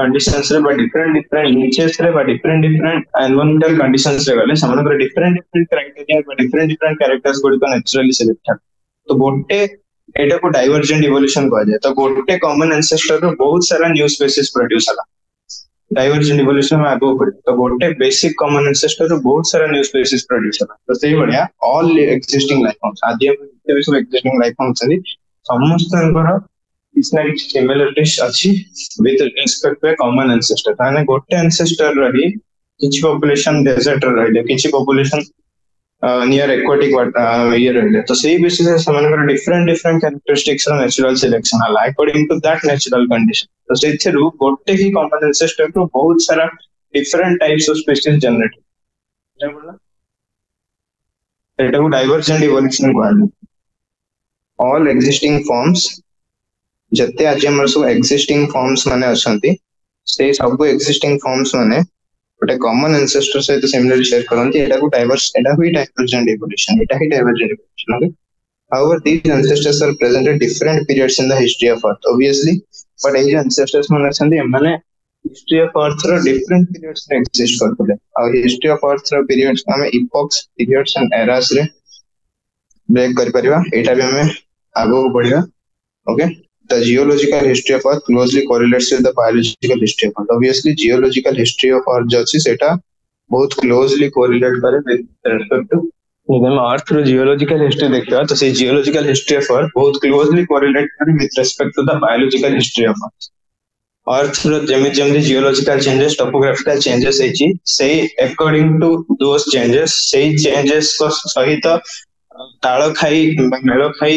[SPEAKER 1] conditions ରେ ବା different different niches ରେ ବା different different environmental conditions ରେ ଗଲେ ସେମାନଙ୍କର different different criteria ବା different different characters ଗୁଡ଼ିକ naturally select ଥାଏ ତ ଗୋଟେ ଏଇଟାକୁ ଡାଇଭର୍ଜେଣ୍ଟ ଇଭଲ୍ୟୁସନ तो गोटे कॉमन एनसेस्टर ଆନ୍ସେଷ୍ଟରରୁ ବହୁତ ସାରା ନ୍ୟୁ ସ୍ପେସିସ୍ ପ୍ରଡ୍ୟୁସ୍ ହେଲା डाइवर्जेंट इवोल्यूशन में आगे बढ़े तो गोटे बेसिक कॉमन एंसेस्टर रो बहुत सारा न्यू स्पीसीज प्रोड्यूस होला तो सही बढ़िया ऑल एक्जिस्टिंग लाइफ फॉर्म्स आदि जितने भी सब एक्जिस्टिंग लाइफ फॉर्म्स अछि समस्तनकर किछ ना किछ सिमिलरिटीज अछि with respect to common ancestor माने गोटे एंसेस्टर रही किछ पॉपुलेशन डेजर्ट रही किछ population near aquatic year uh, so sea species మనకు different different characteristics లో natural selection అలా according to that natural condition so ସେଥିରୁ ଗୋଟେ ହିଁ component system ରୁ ବହୁତ ସାରା different types of species generate ଏଟାକୁ divergent evolution କୁହାଯାଏ all existing forms ଯେତେ ଆଜି ଆମର ସବୁ existing forms ମାନେ ଅଛନ୍ତି ସେଇ ସବୁ existing forms ମାନେ ଗୋଟେ କମନ ଆନସେଷ୍ଟର ସହିତ ସିମିଲାର ସେୟାର କରନ୍ତି ଏଟାକୁ ଡାଇଭର୍ସ ଏଟା ହୁଏ ଡାଇଭର୍ଜେଣ୍ଟ ଇଭଲ୍ୟୁସନ ଏଟା ହିଁ divergent evolution okay However, these ancestors are present at different periods in the history of Earth, obviously. But ଏଇ ଯୋଉ ancestors ମାନେ ଅଛନ୍ତି ଏମାନେ history of Earth ର different periods ରେ exist କରୁଥିଲେ ଆଉ history of Earth ର periods ଆମେ epochs, periods and eras ରେ break କରିପାରିବା ଏଇଟା ବି ଆମେ ଆଗକୁ ବଢିବା okay the geological history of Earth closely correlates with the biological history of Earth. Obviously, geological history of Earth যাচ্ছে সেটা বহুত ক্লোজলি কোরিলেট করে উইথ রেসপেক্ট টু যদি আমরা আর্থ এর জিওলজিক্যাল হিস্ট্রি দেখতে হয় তো সেই geological history of Earth বহুত closely কোরিলেট করে with respect to the biological history of Earth. Earth Zeme जमी geological changes topographical changes according to दो चेंजेस चेंजेस को सहित ताल खाई मेल खाई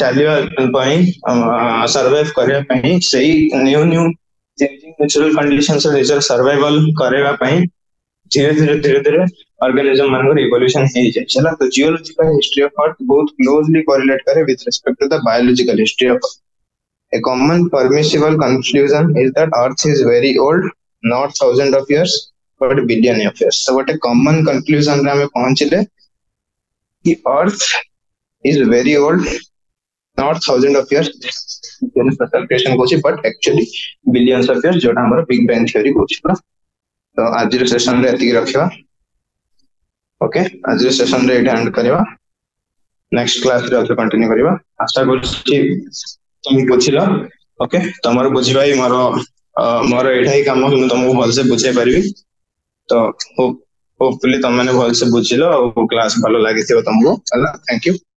[SPEAKER 1] चालीवा ପାଇଁ ସର୍ଭାଇଭ କରିବା ପାଇଁ ସେଇ new new changing natural conditions ନିଜର ସର୍ଭାଇଭାଲ କରିବା ପାଇଁ ଧୀରେ ଧୀରେ ଧୀରେ ଧୀରେ ଅର୍ଗାନିଜମ ମାନଙ୍କର ଇଭଲ୍ୟୁସନ ହେଇଯାଇଛି ହେଲା ତ ଜିଓଲୋଜିକାଲ ହିଷ୍ଟ୍ରି ଅଫ୍ ଆର୍ଥ ବହୁତ କ୍ଲୋଜଲି କରିଲେଟ କରେ with respect to the biological history of A common permissible conclusion is that Earth is very old, not thousand of years, but billion of years. So, what a common conclusion रे हमें पहुंचले कि Earth is very old, not thousand of years calculation gochi but actually billions of years jota hamara big bang theory gochi pura तो आज सेसन रे एति रखा ओके आज सेसन रे एंड करवा नेक्स्ट क्लास रे अथवा कंटिन्यू करवा आशा करछि तुम बुझिलो ओके तमर बुझिबाई मोर मोर एठाई काम मु तुमको भलसे बुझाई परबी तो होपफुली तुम मैंने भलसे बुझिलो और क्लास भलो लागिथिबो तुमको हला थैंक यू